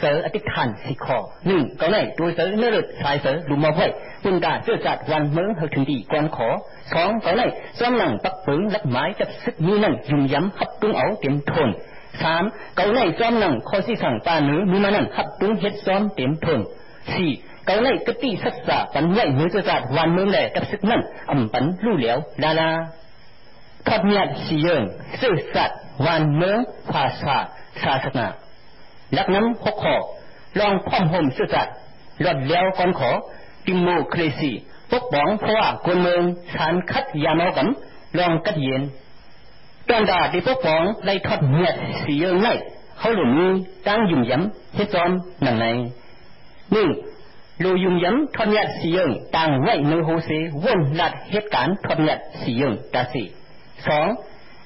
เสืออธิษฐานสิคอหนึ่งก็ไหนตัวเสือเนื้อสายเสือลุมมาไว้ปุ่นดาเสื้อจัดวันเมืองเฮถึงดีก่อนขอสองก็ไหนซ้อมหนังปักปืนลักไม้จับซึกมีหนังยุ่มย้ำหับตุ้งเอาเต็มทนสามกาไหนซ้อมหนังคอสิสั่งตาเนื้อมีมานั่งหับตุ้งเฮ็ดซ้อมเต็มทนสี่กาไหนกติศักษาปันไหวมือจะจัดวันเมืองแหล่กับซึกนั่นอ่ำปันลู่เหลียวลาลาทอดเมียดสียิงสื่อสัตว์วันเมืองภาษาศาสนา ลักน้ำหกขอลองพ่อมห่มเสื้อจัดหลอดแล้วก่อนขอติโมเคลซีปกป้องเพราะว่าคนเมืองสารคัดยาเมากันลองกัดเย็นตอนดาที่ปกป้องไล่ทอดเมียดสีเยิงไงเขาหลุมนี้ตั้งยุ่มย้ำเฮ็ดจอมหนังในหนึ่งลูยุ่มย้ำทอดเมียดสีเยิงตั้งไว้ในโฮเซวนลัดเหตุการณ์ทอดเมียดสีเยิงตาสีสอง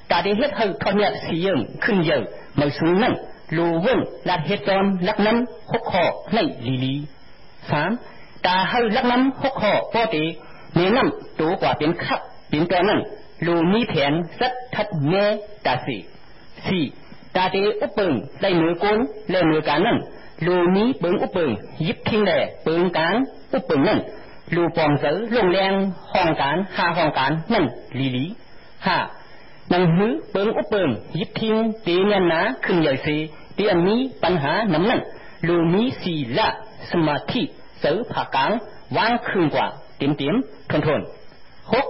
ตาได้เฮ็ดให้ทอดเมียดสีเยิงขึ้นเยอะมาสูงนั่น ลูเว้นลัดเหตุจอมลักน้ำหกข้อในลีลีสามตาให้ลักน้ำหกข้อปอตีเนื้อน้ำตัวกว่าเป็นขับเป็นตัวนั่นลูมีแผนสัดทัดเนตาสี่สี่ตาเตอุปเปิงได้เนื้อโกนและเนื้อการนั่นลูมีเปิงอุปงยิบทิ้งแหล่เปิงการอุปเปิงนั่นลูปองเสือลงแรงห้องการหาห้องการนั่นลีลีห้า นังหื้อเปิงอุเปิงยิบทิ้งตีเนียนนาขึ้นใหญ่สีตีอันนี้ปัญหาน้ำนั่นลูมีสีละสมาธิเสือผากลางวางคืนกว่าเต็มเต็มทนทนหก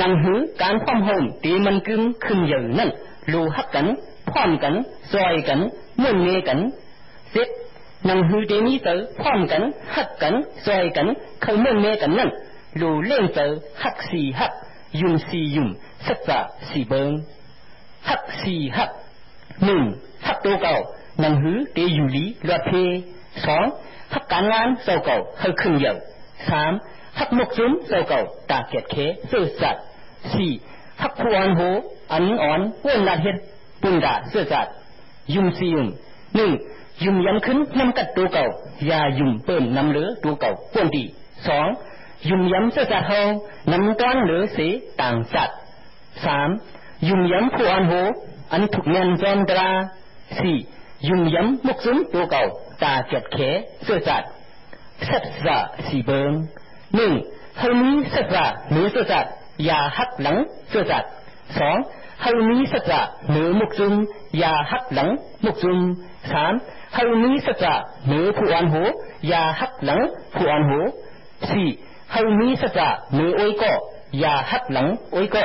นังหื้อการพร้อมโฮมตีมันกึ่งขึ้นใหญ่นั่นลูฮักกันพร้อมกันซอยกันเมุ่นเมกันเส็จนังหื้อเดนี้เสือพร้อมกันฮักกันซอยกัน เขามุ่นเมกันนั่นลูเล่นเสือฮักสีฮักยุ่มสียุ่ม สัจจะสีเบิงฮักสีฮักหนึ่งฮักตัวเก่านังหือเตยู่ลีลอดเพสองฮักการงานเจ้าเก่าให้ขึ้นเยอะสามฮักมกซุ้มเจ้าเก่าตาเกียดเคซื่อสัตว์สี่ฮักพวนโหอันอ่อนเว้นลาเฮ็ดปุนดาเสื้อสัตว์ยุ่มสียุ่มหนึ่งยุ่มยันขึ้นนำกัดตัวเก่ายายุ่มเปิ้นนำเหลือตัวเก่าป้วนดีสองยุ่มยำเสื้อสัตว์เฮานำก้อนเหลือสีต่างสัตว์ สามยุ่มย้ำผู้อันโหอันถูกเงินจอมตราสี่ยุ่มย้ำมุกซุ้มตัวเก่า ตาเจ็บแขเสื้อสัตว์สัตว์สะสีเบิงหนึ่งเฮามีสัตว์สะหรือเสื้อสัตว์อย่าหักหลังเสื้อสัตว์สองเฮามีสัตว์สะหรือมุกซุ้มอย่าหักหลังมุกซุ้มสามเฮามีสัตว์สะหรือผู้อันโหอย่าหักหลังผู้อันโหสี่เฮามีสัจจะหรือโอ้ยก็อย่าหักหลังโอ้ยก็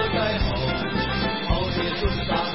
Stop.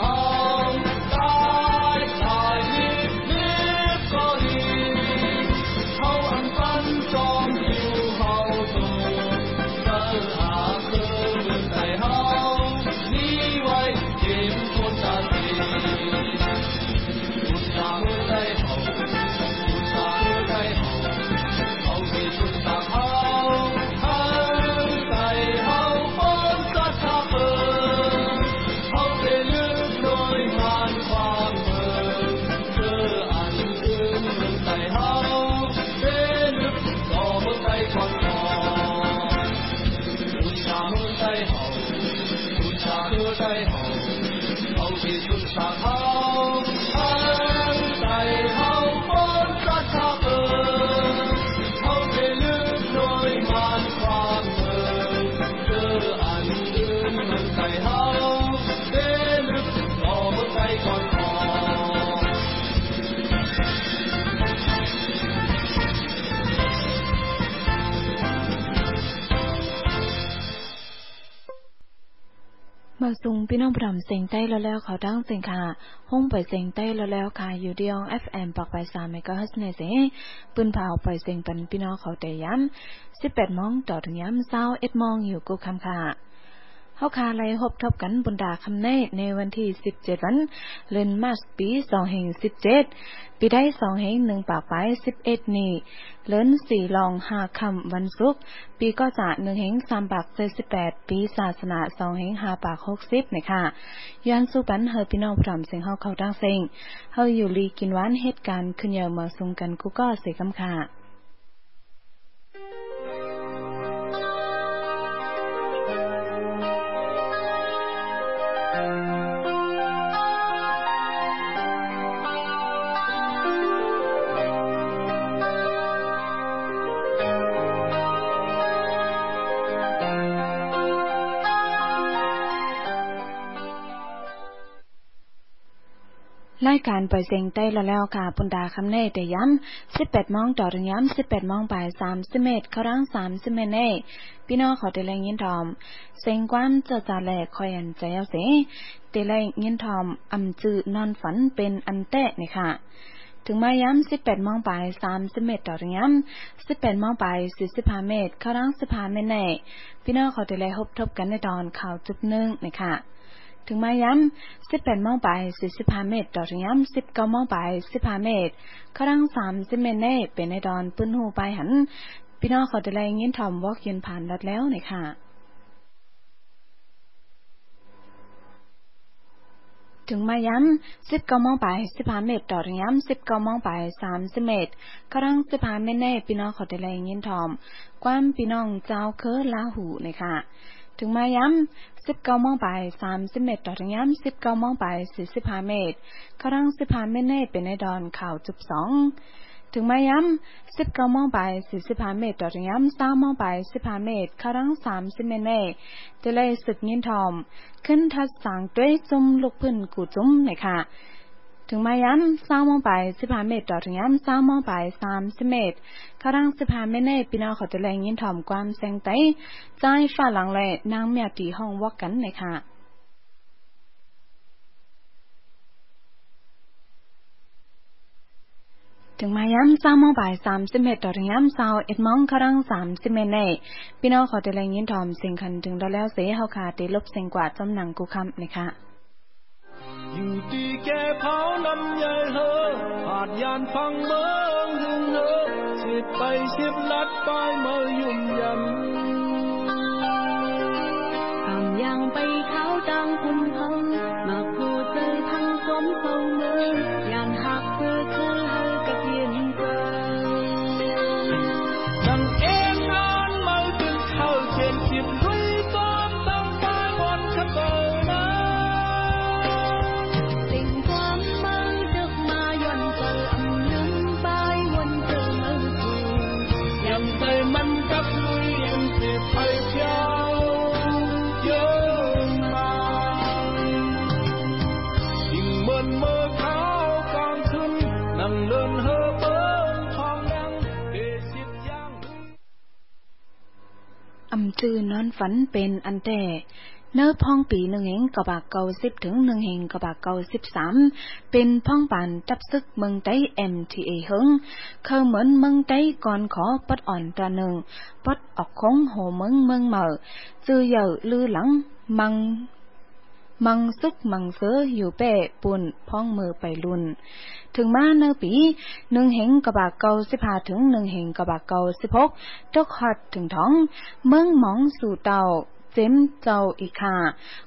มาซุงพี่น้องพรำเสียงใต้แล้วแล้วเขาตั้งเสียงค่ะ ห้องไปเสียงใต้แล้วแล้วค่ะ อยู่เดียว FM ปักไปสามเมกะฮัสในเสียงปืนเผาไปเสียงปันพี่น้องเขาแต่ย้ำสิบแปดมองต่อถึงย้ำเศร้าเอ็ดมองอยู่กูคำค่ะ เฮาคาไลพบทบกันบุญดาคำในในวันที่ 17 วันเดือนมาสปี2017ปีได้2แห่ง1ปากปลาย11 นี้เลิน4ลอง5คำวันศุกร์ปีก็จะ1แห่ง3ปาก78ปีศาสนา2แห่ง5ปาก60นะคะย้อนสู้ปันเฮาพี่น้องพร้อมเสียงเฮาเข้าดังเสียงเฮาอยู่ลีกินหวานเหตุการณ์ขึ้นยาวมาสุงกันกูก็เสกำค่ะ รายการปล่อยเสียงใต้ละแล้วค่ะปุนดาคำเน่แต่ย้ำ18มองต่อถึงย้ำ18มองบ่าย30เมตรเข้ารัง30เมตรเน่พี่น้องขอเตลัยยินทอม เสียงกว้านจะจะแหลคอยอันใจเอาเสเตลัยยินทอมอำจือนอนฝันเป็นอันแตะนี่ค่ะถึงมาย้ำ18มองบ่าย30เมตรต่อถึงย้ำ18มองบ่าย45เมตรเข้ารัง15เมตรเน่พี่น้องขอเตลัยพบทบกันในตอนข่าวจุดหนึ่งนี่ค่ะ ถึงมาย้ำ18โมงไป45เมตรต่อถึงย้ำ19โมงไป15เมตรครั้ง30เมตรเน่เป็นในดอนปื้นหูไปหัน พี่น้องขาได้แรงยินทอมวอกยืนผ่านรัดแล้วนี่ค่ะถึงมาย้ำ19โมงไป15เมตรต่อถึงย้ำ19โมงไป30เมตรครั้ง15เมตรเน่พี่น้องขาได้แรงยินทอม ความพี่น้องเจ้าเคอลาหูนี่ค่ะ ถึงมาย้ำ19โมงไป30เมตรต่อถึงย้ำ19โมงไป45เมตรครั้ง15เมตรเเป็นในดอนข่าวจุบ2ถึงมาย้ำ19โมงไป45เมตรต่อถึงย้ำ3โมงไป15เมตรครั้ง30เมตรเตเลยสึกยินทอม ขึ้นทัดสังด้วยจุ่มลูกพื้นกูจุ่มเลยค่ะ ถึงมาย้ำสามโมงไปสิบห้าเมตรต่อถึงย้ำสามโมงไปสามสิบเมตรครั้งสิบห้าเมตรในปีน้องเขาจะแรงยินถ่อมความแสงไตใจฝ่าหลังและนางเมียตีห้องวอกกันเลยค่ะถึงมาย้ำสามโมงบ่ายสามสิบเมตรต่อถึงย้ำสาวเอ็ดมองครั้งสามสิบเมตรในพี่น้องเขาจะแรงยินถอมสิ่งคันถึงได้แล้วเสียเฮาคาตีลบเสียงกว่าจำหนังกูคำนะคะ อยู่ตีแก่เผาลำใหญ่เฮอหาดยานฟังเมืองหึงเฮอสิบไปสิบลัดไปเมื่อยุ่มยำทำยังไปเขาดังคุณพังมาคูเจอทั้งสมทรง จือนอนฝันเป็นอันแต่เนื้อพ่องปีหนึ่งเฮงกบากเกาสิบถึงหนึ่งเฮงกบากเกาสิบสามเป็นพ่องปานจับซึกเมืองไต้เอ็มทีเอเฮิงเขาเหมือนเมืองไต้ก่อนขอปัดอ่อนตาหนึ่งปัดออกคงโหเมืองเมืองเหม่อจื้อเย่อลือหลังมังมังซึกมังเสืออยู่เป้ปุ่นพ้องมือไปลุน ถึงมาเนปีหนึ่งเหงกระบากเกาสิบหาถึงหนึ่งเหงกระบากเกาสิบหกตกฮอดถึงท้อง เมืองหมองสู่เตาเจ็มเจ้าอีกค่ะ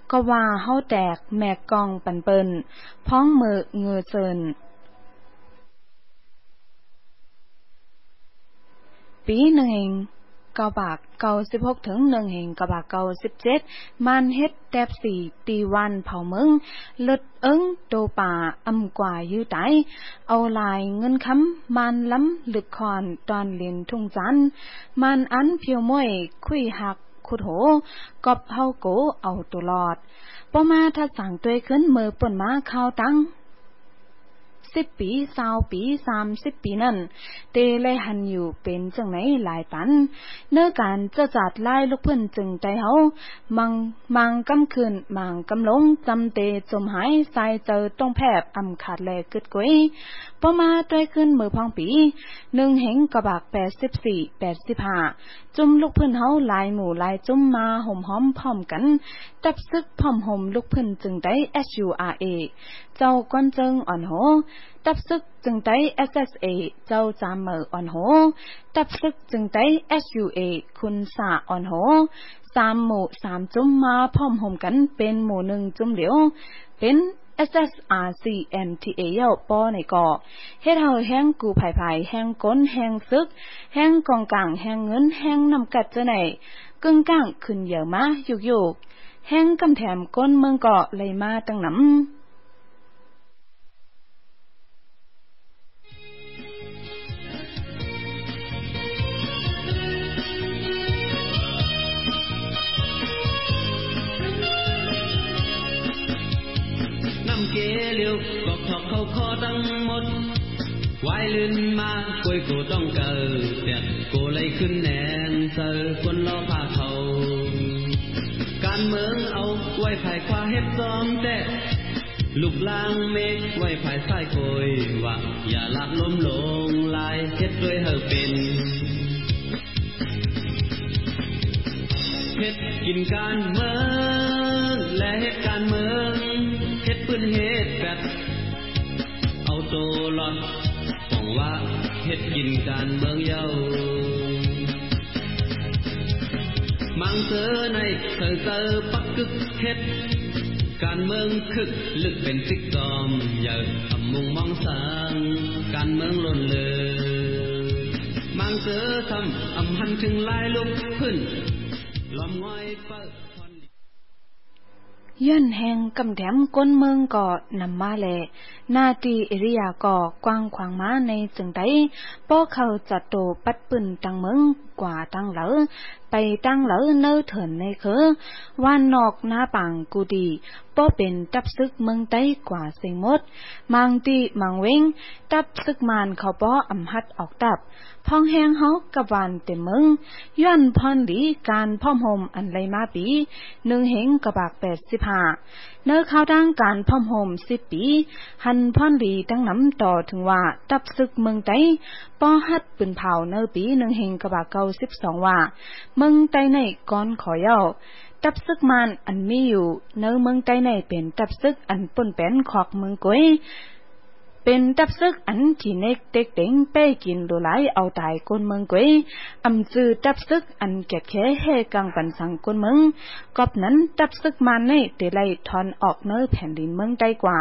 ก็ว่าเฮาแตกแมกกองปันเปินพ้องมือเงือเจินปีหนึ่งเกาบากเก้าสิบหกถึงหนึ่งเหงกบากเก้าสิบเจ็ดมันเฮ็ดแตบสี่ตีวันเผาเมืองลดเอิงโตป่าอำกว่ายื้อไตเอาลายเงินคำมันล้ำลึกคอนตอนเลียนทุ่งจันมันอันเพียวมวยคุยหักขุดโหกอบเฮาโกเอาตัวรอดปอมาถ้าสั่งตัวขึ้นมือป่นมาข้าวตั้ง สิบปีสาวปีสามสิบปีนั่นเตเลหันอยู่เป็นจังไหนหลายปัน เนื้อการจะจัดไล่ลูกเพื่อนจึงใจเฮามังมังกำคืนมังกำลงจำเตจมหายใส่เจอต้องแผบอำขาดแลกึดกุ้ย พอมาด้วยขึ้นมือพองปีหนึ่งเหงกระบากแปดสิบสี่แปดสิบห้าจุ่มลูกเพื่อนเฮาลายหมู่ลายจุ่มมาห่มหอมพร้อมกันตับซึกพร้อมห่มลูกเพื่อนจึงได้ SURA เจ้าก้อนจึงอ่อนโหตับซึกจึงได้ SSA เจ้าจามเมออ่อนโหตับซึกจึงได้ SUA คุณสาอ่อนโหสามหมู่สามจุ่มมาพร้อมห่มกันเป็นหมู่หนึ่งจุ่มเหลียวเป็น SSRCMTA เย้าป้อในก่อเฮ็ดเฮาแห้งกูภายภายแห้งก้นแห้งซึก แห้งกองกลางแห้งเงินแห้งนำกัดจะไหนกึ่งกลางขึ้นเยอะมายุกยุกแห้งกำแถมก้นเมืองเกาะเลยมาตั้งน้ำ เกิดเสียกูเลยขึ้นแนนเซอร์คนล้อพาเขาการเมืองเอาไว้ภายควาเฮ็ดซ้อมแต่ลูกล่างเมฆไว้ภายซ้ายคอยว่าอย่าลักล้มลงลายเฮ็ดด้วยเฮอเป็นเฮ็ดกินการเมืองและเฮ็ดการเมือง นเฮ็ดแบบเอาโตลอนฟองว่าเฮ็ดกินการเมืองเย้ามังเสอในเธอเจอปักกึกเฮ็ดการเมืองคึกลึกเป็นซิกซอมอย่าทำมุงมองสางการเมืองล้นเลยมังเสือทำอำหันถึงลายลุกขึ้นลอมง่อยเปิด ย้อนแหงกำแถมก้นเมืองก่อนำมาแล นาตีเอริยาก่อกว้างขวางมาในจึงไดป้อเขาจัดโตปัดปืนตังเมืองกว่าตั้งเหลอไปตั้งเหลอเนอเถินในเคือว่านนอกหน้าปังกูดีป้อเป็นตับซึกเมืองใต้กว่าเสิงมด มังตีมังเวงตับซึกมานเขาป้ออำหัดออกตับพองแหงเฮากับวานเต็มเมึงย้อนพรดีการพ่อมหมอันไรมาปีหนึ่งเหงกระบากแปดสิบห้า เนื้อข้าวดังการพ่อมหมสิบปี หันพรดีตั้งน้ำต่อถึงว่าตับซึกเมืองไต้ป้อฮัดปืนเผาเนื้อปีหนึ่งเหงกระบาเก้าสิบสองว่า เมืองไต้ในก้อนขอเย้าตับซึกมันอันมีอยู่ เนื้อเมืองไต้ในเป็นตับซึกอันปนเป็นขอกเมืองก้ย เป็นตับซึกอันที่เนกเต็กเต็งเป้กินดูไลเอาตายคนเมืองกวยอำจือตับซึกอันแก่แค่เฮกังปันสังคนเมืองกอบนั้นตับซึกมันในเตไลทอนออกเนื้อแผ่นดินเมืองได้กว่า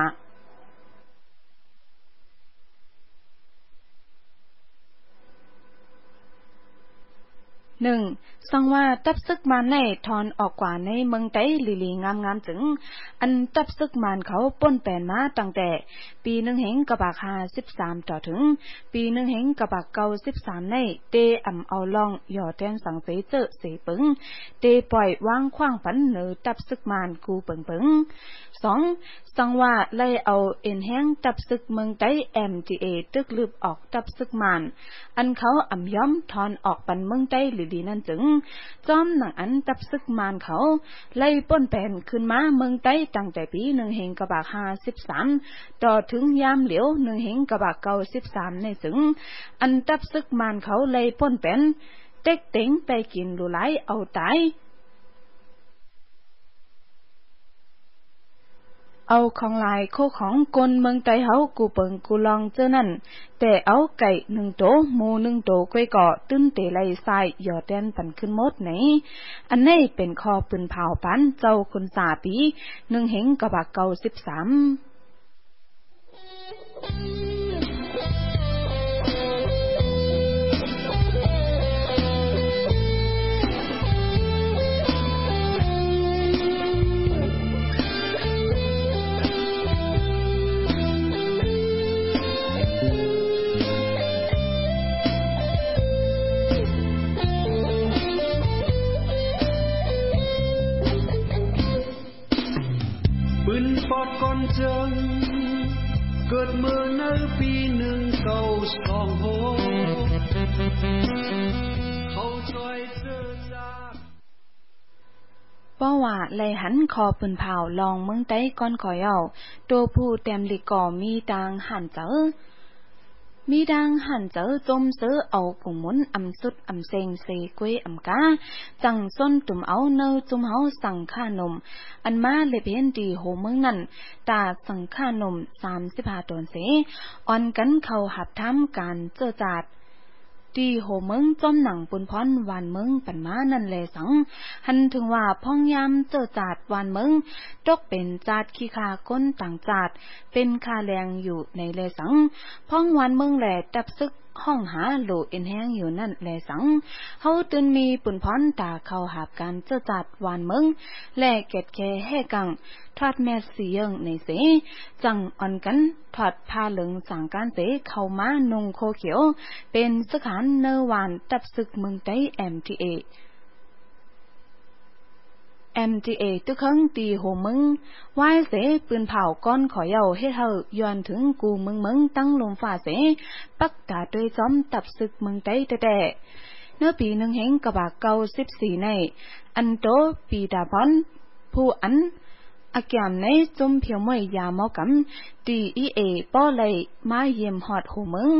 หนึ่ง สังว่าตับซึกมันในทอนออกกว่าในเมืองไต้ลีลีงามงามจึง อันตับซึกมันเขาป้นแปนมาตั้งแต่ ปีหนึ่งเหงกระบากหาสิบสามต่อถึง ปีหนึ่งเหงกระบากเก้าสิบสามในเตอ่ำเอาลองหย่อแทนสังเสเจอเสปึงเตปล่อยวางขว้างฝันเนือตับซึกมันกูเปิงเปิงสองสังว่าไล่เอาเอ็นแห้งตับซึกเมืองไต้ MTA ตึกลืบออกตับซึกมันอันเขาอ่ำย้อมทอนออกปันเมืองไต้หรือดีนั่นจึงจอมหนังอันตับซึกมานเขา ไล่ป้นแปนขึ้นมาเมืองใต้ตั้งแต่ปีหนึ่งเฮงกระบากห้าสิบสามต่อถึงยามเหลียวหนึ่งเฮงกระบากเก้าสิบสามในสึง อันตับซึกมานเขาไล่ป้นแปนเต็กเต็งไปกินดูไลเอาตาย เอาของลายโคของกลเมืองไต้เฮากูเปิงกูลองเจ้านั่น แต่เอาไก่หนึ่งโตหมูหนึ่งโตก้อยเกาะตื้นเตะไลทรายหยอดแดนปันขึ้นมดไหน อันนี้เป็นคอปืนเผาปันเจ้าคนสาปีหนึ่งเหงกระบะเก่าสิบสาม อปืนเผาลองเมืองใต้ก้อนขอยเอาตัวผู้เต็มลิก่อมีดางหันเจอมีดังหันเจอจมซื้อเอาผงมุนอำสุดอำเซงเซกวยอำกาจังส้นตุ่มเอาเนอจุมเฮาสั่งค่านม อันมาเลเพียนดีโหเมืองนั่นตาสั่งค่านมสามสิบห้าตนเสอ่อนกันเขาหับทำการเจอจาด ดีโหเมืองจอมหนังปุนพอนวานเมืองปันมานั่นแลสัง หันถึงว่าพ่องยามเจอจาดวานเมืองตกเป็นจาดขี้คาก้นต่างจาด เป็นคาแรงอยู่ในแลสัง พ่องวานเมืองแหลดับซึก ห้องหาโหลเอ็นแห้งอยู่นั่นแลสังเฮาตื่นมีปุ่นพรตาเข้าหาบการเจอจาดวานเมืองแลเก็ดแค่แห่กังทอดแม่สีเยิงในเสจังอ่อนกันถอดผ้าเหลืองสังการเสเข้ามานุงโคเขียว เป็นสถานเนวานตับศึกเมืองไต้ MTA MTA ตึกเคิงตีโหมึงวายเสปืนเผาก้อนขอยเอาเฮ็ดเฮาย้อนถึงกูมึงมึงตั้งลมฟ้าเส ปักตาด้วยจอมตับศึกมืองใต้แต่เนื้อปีหนึ่งเฮงกระบาเก่าสิบสี่ใน อันโตปีดาพอนผู้อันอาแกมในจุมเพียวมวยยาเมากำดีอีเอป้อเลยมาเยี่ยมหอดหูมึง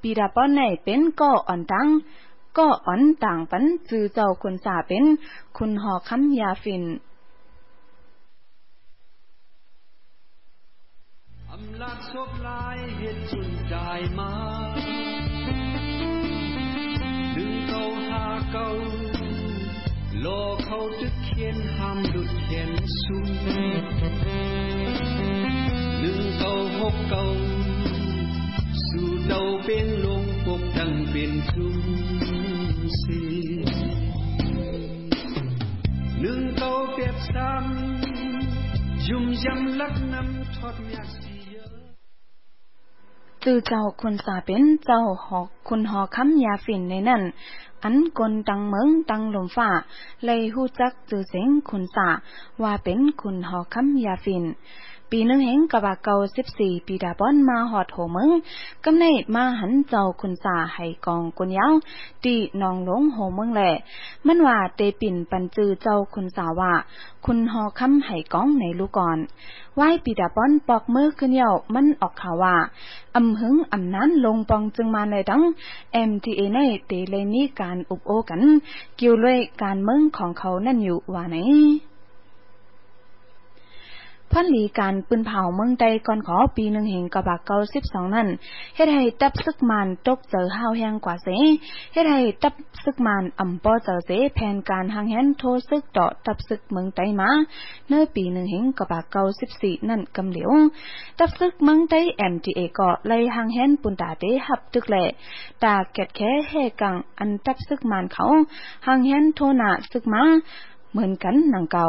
ปีดาป้อนในเป็นก็อ่อนตัง ก็อ่อนต่างปันจือเจ้าคุณสาเป็น คุณหอคำยาฟินอำลาจโชคลายเหตุจุนใจมาดึงเขาหาเก่าโลเขาตึกเขียนห้ามดุดเขียนสูงหนึ่งเก่าหกเก่าสู่เดาเป็นลงปกดังเป็นชุม สีหนึ่งเก่าเปียบซ้ำยุ่มยำลักน้ำทอดเมียสีเยอะจือเจ้าคุณสาเป็นเจ้าหอกคุณหอคำยาฝิ่นในนั่น อันกลตังเมืองตังลมฟ้าเลยหู้จักจือเสียงคุณสาว่าเป็นคุณหอคำยาฝิ่น ปีนึงเห็นกะบะเก่าสิบสี่ปีดาบอนมาหอดโหมืองกำเนิดมาหันเจ้าคุณสาให้กองกุนยาวตีนองหลงโหมืองแหละมันว่าเตปิ่นปันจือเจ้าคุณสาว่าคุณหอคำให้กองในลูกก่อนไหว้ปีดาบอนปอกมือขึ้นเยามันออกข่าวว่าอำหึงอำนั้นลงปองจึงมาในดัง MTA ในเตเลยมีการอุบโอกัน เกี่ยวเลยการเมืองของเขานั่นอยู่ว่าไหน พันหลีการปืนเผาเมืองใดก่อนขอปีหนึ่งเห็นกระบะเก่าสิบสองนั่นเฮ็ดให้ตับซึกมันตกเจอห้าวแหงกว่าเสเฮ็ดให้ตับซึกมันอ่ำปอเจอเสแผนการหางแหนโทซึกต่อตับซึกเมืองใต้มาเนื้อปีหนึ่งเห็นกระบะเก่าสิบสี่นั่นกำเหลียวตับซึกเมืองใต้ MTA ก็ไล่หางแหนปุนตาเตหับตึกแหละตาแกดแค่เฮกังอันตับซึกมันเขาหางแหนโทนาซึกมาเหมือนกันนังเก่า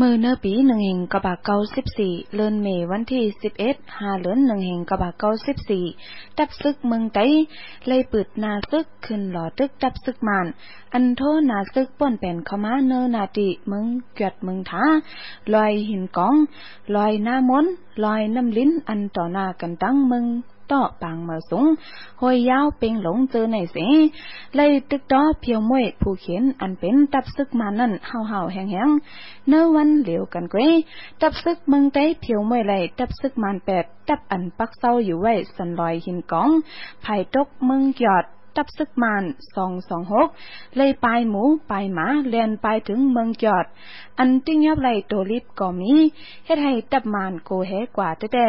มือเนอปีหนึ่งเห่งกระบะเก้าสิบสี่เลื่อนเมวันที่สิบเอ็ดหาเลือนหนึ่งเห่งกระบะเก้าสิบสี่ดับซึกเมืองไต้เลยปิดนาซึกขึ้นหล่อตึกดับซึกมาน อันโทนาซึกป่นเป็นเข้ามาเนอนาติเมืองเกียดเมืองท้าลอยหินกองลอยหน้ามนลอยน้ำลิ้นอันต่อหน้ากันตั้งเมือง ต่อปางมาสูงหอยยาวเป็งหลงเจอในเสยเลยตึกดอเพียวมวยผู้เขียนอันเป็นตับซึกมานั่นเฮาเฮาแหงแหงเนื้อวันเหลียวกันเกวยตับซึกเมืองใต้เพียวมวยไหลตับซึกมานแปดตับอันปักเศร้าอยู่ไว้สันลอยหินกองภายตกเมืองหยอดตับซึกมานสองสองหกเลยปลายหมูปลายหมาเลียนไปถึงเมืองจอด อันติ้งยับไหลโตลิบก็มีเฮ็ดให้ตับมานโกแหกว่าแต่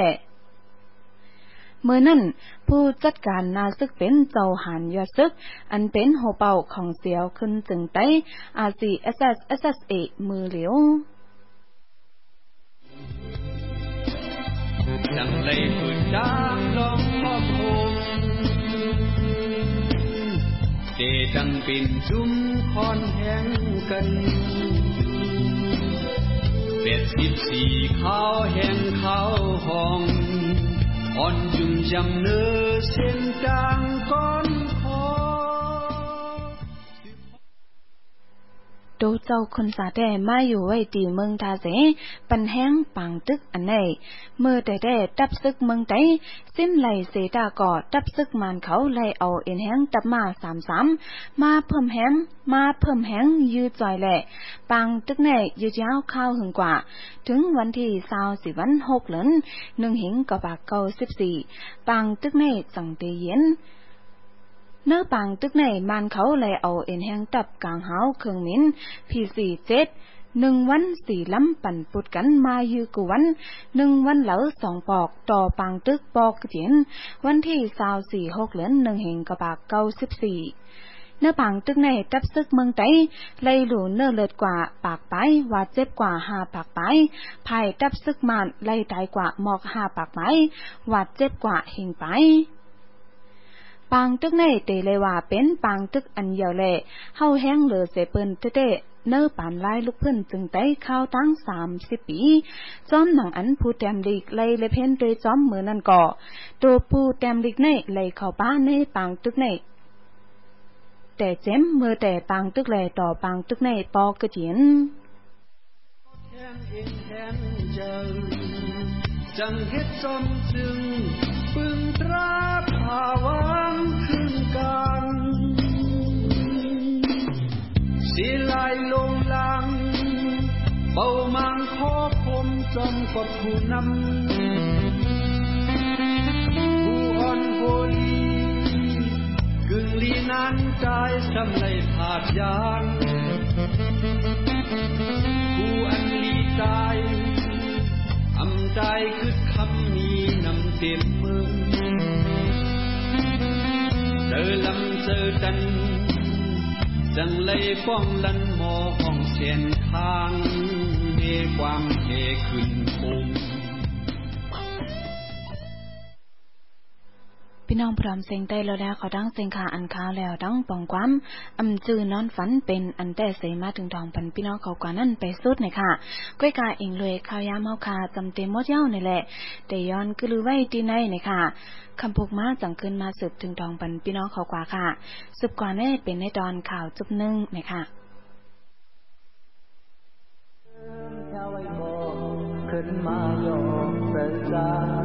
เมื่อนั้นผู้จัดการนาซึกเป็นเจ้าหันยอซึก อันเป็นโหเป่าของเสียวขึ้นจึงไต้อาซีเอสเอสเอสเอสเอมือเหลียว chẳng lấy phượt trang lòng mọc hồn để chẳng pin chung con hẹn cần เป็ดสิบสี่ข้าวแห่งข้าวหอง อ่อนจุ่มจำ ดเจ้าคนสาแด่มาอยู่ไว้ตีเมืองทาเสปันแห้งปังตึกอันไหนเมื่อแต่แด่ดับซึกเมืองไตสิ้นไหลเสดาก่อดับซึกมันเขาไลเอาเอ็นแห้งดับมาสามสามมาเพิ่มแห้งมาเพิ่มแห้งยืดจอยแหละปังตึกแน่ยืดยาวข้าวหึงกว่า ถึงวันที่สาวสิวันหกเหลินหนึ่งหิงกบากเก้าสิบสี่ปังตึกแน่จังเตเย็น เนื้อปังตึกในมันเขาเลยเอาเอ็นแห้งตับกลางเฮาเครื่องมินพีสี่เจ็ดหนึ่งวันสี่ล้ำปั่นปุดกันมายือกูวันหนึ่งวันเหลาสองปอกต่อปังตึกปอกเจียนวันที่สาวสี่หกเหลือนหนึ่งเหงกระบากเก้าสิบสี่เนื้อปังตึกในตับซึกเมืองไตเลหลูเนื้อเลือดกว่าปากไปว่าเจ็บกว่าหาปากไปภายตับซึกมันไลตายกว่าหมอกหาปากไปว่าเจ็บกว่าเหงไป ปางตึกในเตเลยว่าเป็นปางตึกอันเดียวแลเฮาแห้งเหลือเสเปิ้นเตเนื้อปานลายลูกเพิ่อนจึงได้ข้าวตั้งสามสิบปี จอมหนังอันผู้แตมลีกไล่เลเพ่นโดยจอมมือนั่นก่อ ตัวผู้แตมลีกในไล่เข้าป้านในปางตึกในแต่เจ็มมือแต่ปางตึกแลต่อปางตึกในปอกระเจียน จังเฮ็ดจอมจึง ปึงตราผาวางขึ้นกัน สีลายลงลัง เบามางขอผมจอมกดผู้นำผู้อ่อนโหลีกึ่งลีนั้นใจสำเลยผาดยานผู้อันลีใจ ใจคือคำนี้นำเต็มมือเจอลำเจอดัน จังเลยฟ้องลันมอห้องเสียนทางเนความเทขึ้นคง พี่น้องพร้อมเสียงได้แล้วแล้วเขาดังเสียงขาอันข้าวแล้วดังปองความอำจือนอนฝันเป็นอันแต่เสมาถึงทองพันพี่น้องเขากว่านั่นไปสุดเลยค่ะก้อยกาเองเลยข้าวยามเฮาคาจำเต็มมดเย้านี่แหละแต่ย้อนคือลือไว้ที่ไหนนี่ค่ะคำพูกมาจังขึ้นมาสืบถึงทองพันพี่น้องเขากว่าค่ะสืบกว่าแน่เป็นในตอนข่าวจุบนึ่งนี่ค่ะขึ้นมายอดยอดเสเตนไว้ในตาเด็ก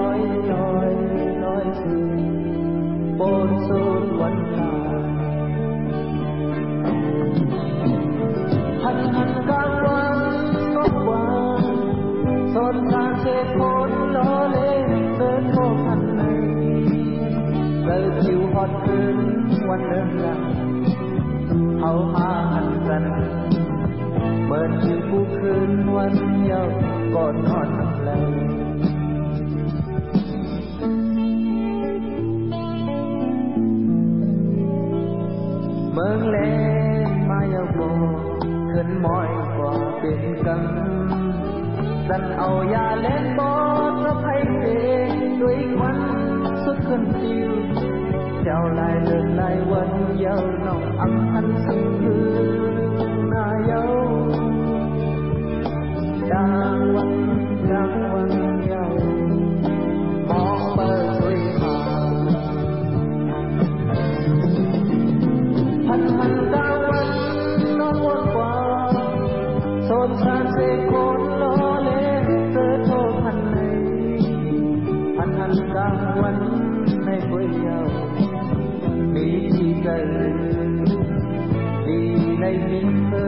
นวันเดิมยังเขาหาหันกันเปิดชิวผู้คืนวันเยาว์ก่อนนอนน้ำไหลเมืองเล่นมายาโบขึ้น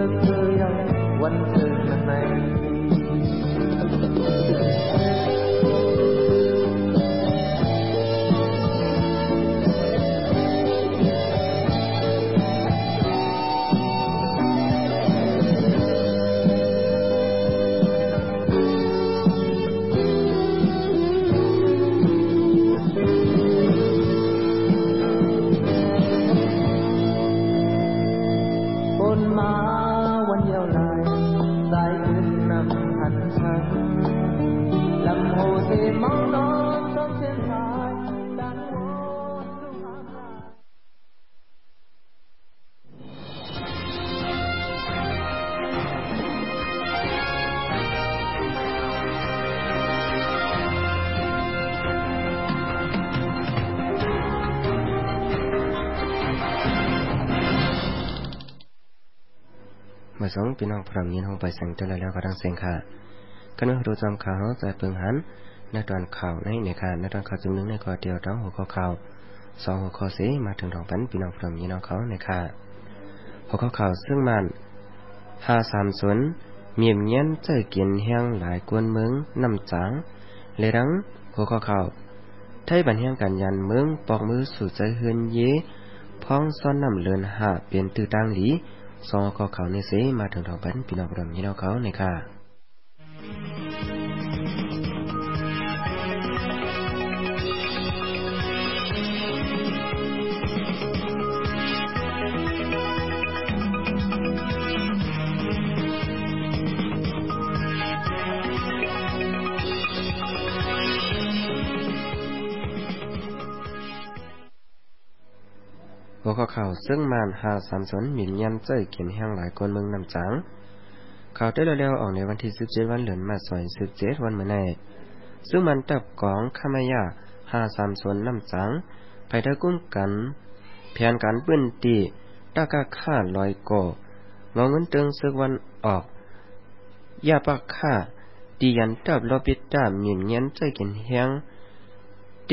เธอเคยเอาวันเธอใน สองพี่น้องพร้อมยินห้องไปแสงเจริญแล้วก็ทั้งเสียงค่ะกันว่าดูจำข่าวใจเปิงหันในตอนข่าวในในค่ะในตอนข่าวจุดหนึ่งในข้อเดียวทั้งหัวข้อข่าวสองหัวข้อสีมาถึงรองปันพี่น้องพร้อมยินน้องเขาในค่ะหัวข้อข่าวซึ่งมันห้าสามสนเมียมเงี้ยนเจอเกียนแห้งหลายกวนเมืองน้ำจางเลยดังหัวข้อข่าวไทยบันแห่งกันยันเมืองปอกมือสู่ใจเฮือนเย่พ้องซ้อนน้ำเลือนหาเปลี่ยนตื้อตังหลี ซองข้อข่าในเสมาถึงราบันพี่น้องพร้อมยินน้องเขาในค่ะ หัวข้อข่าซึ่งมานหาสามสนหมิ่นยันเจ้ยเขียนแห้งหลายคนเมืองนำจัง เขาได้เร็วๆออกในวันที่สิบเจ็ดวันเหลือนมาสอยสิบเจ็ดวันเมื่อไนซึ่งมันตับกองขมายาหาสามสนนำจังไปได้กุ้มกันแผนการปื้นตีตากาฆ่าลอยโกงอเงินเติงซึกวันออกยาปากฆ่าดียันตับลอปิดตามหมิ่นยันเจ้ยเขียนแห้ง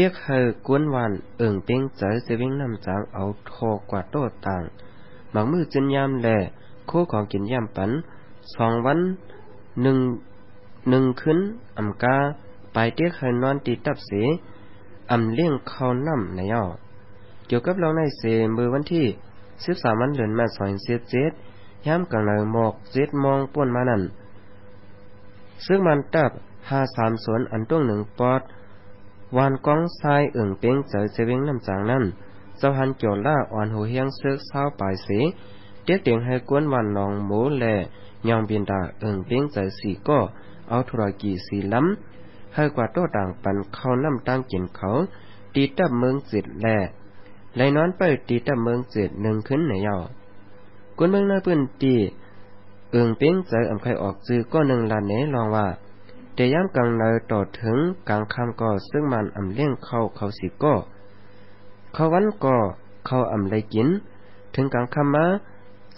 เรียกเฮอกวนวันเอิ่งเป้งใจเสวิงนำจางเอาโทกว่าโตต่างบางมือจึนยามแลโคของกินยามปันสองวันหนึ่งหนึ่งขึ้นอำกาไปเรียกเฮนอนตีตับเสอำเลี้ยงเขาน้ำในย่อเกี่ยวกับเราในเสมือวันที่สิบสามวันเดือนมาสอยเสียเจ็ดย้ำกลางเลยหมอกเจ็ดมองป่วนมานั่นซึ่งมันตับห้าสามสวนอันต้วงหนึ่งปอด วานก้องทรายเอิ่งเป้งเจอเสวิงน้ำจางนั้นเจ้าหันเกี่ยวล่าอ่อนหูเฮียงเสือกเศร้าปลายสีเตียเตียงให้กวนวันนองหมูแลยองบินดาเอิ่งเป้งเจอสีก็เอาธุรกีสีล้ำให้กว่าโตต่างปันเข้าน้ำตั้งกินเขา ตีตับเมืองจิตแหล่ไลนอนไปตีตับเมืองจิตหนึ่งขึ้นในเยาวกวนเมืองน้าปืนตีเอิ่งเป้งเจออำไข่ออกจื้อก็หนึ่งลานเนลองว่า แต่ย่ำกลางเลยต่อถึงกลางคำก็ซึ่งมันอ่ำเลี้ยงเข้าเขาสิก็เขาวันก็เขาอ่ำเลยกิน ถึงกลางคำมา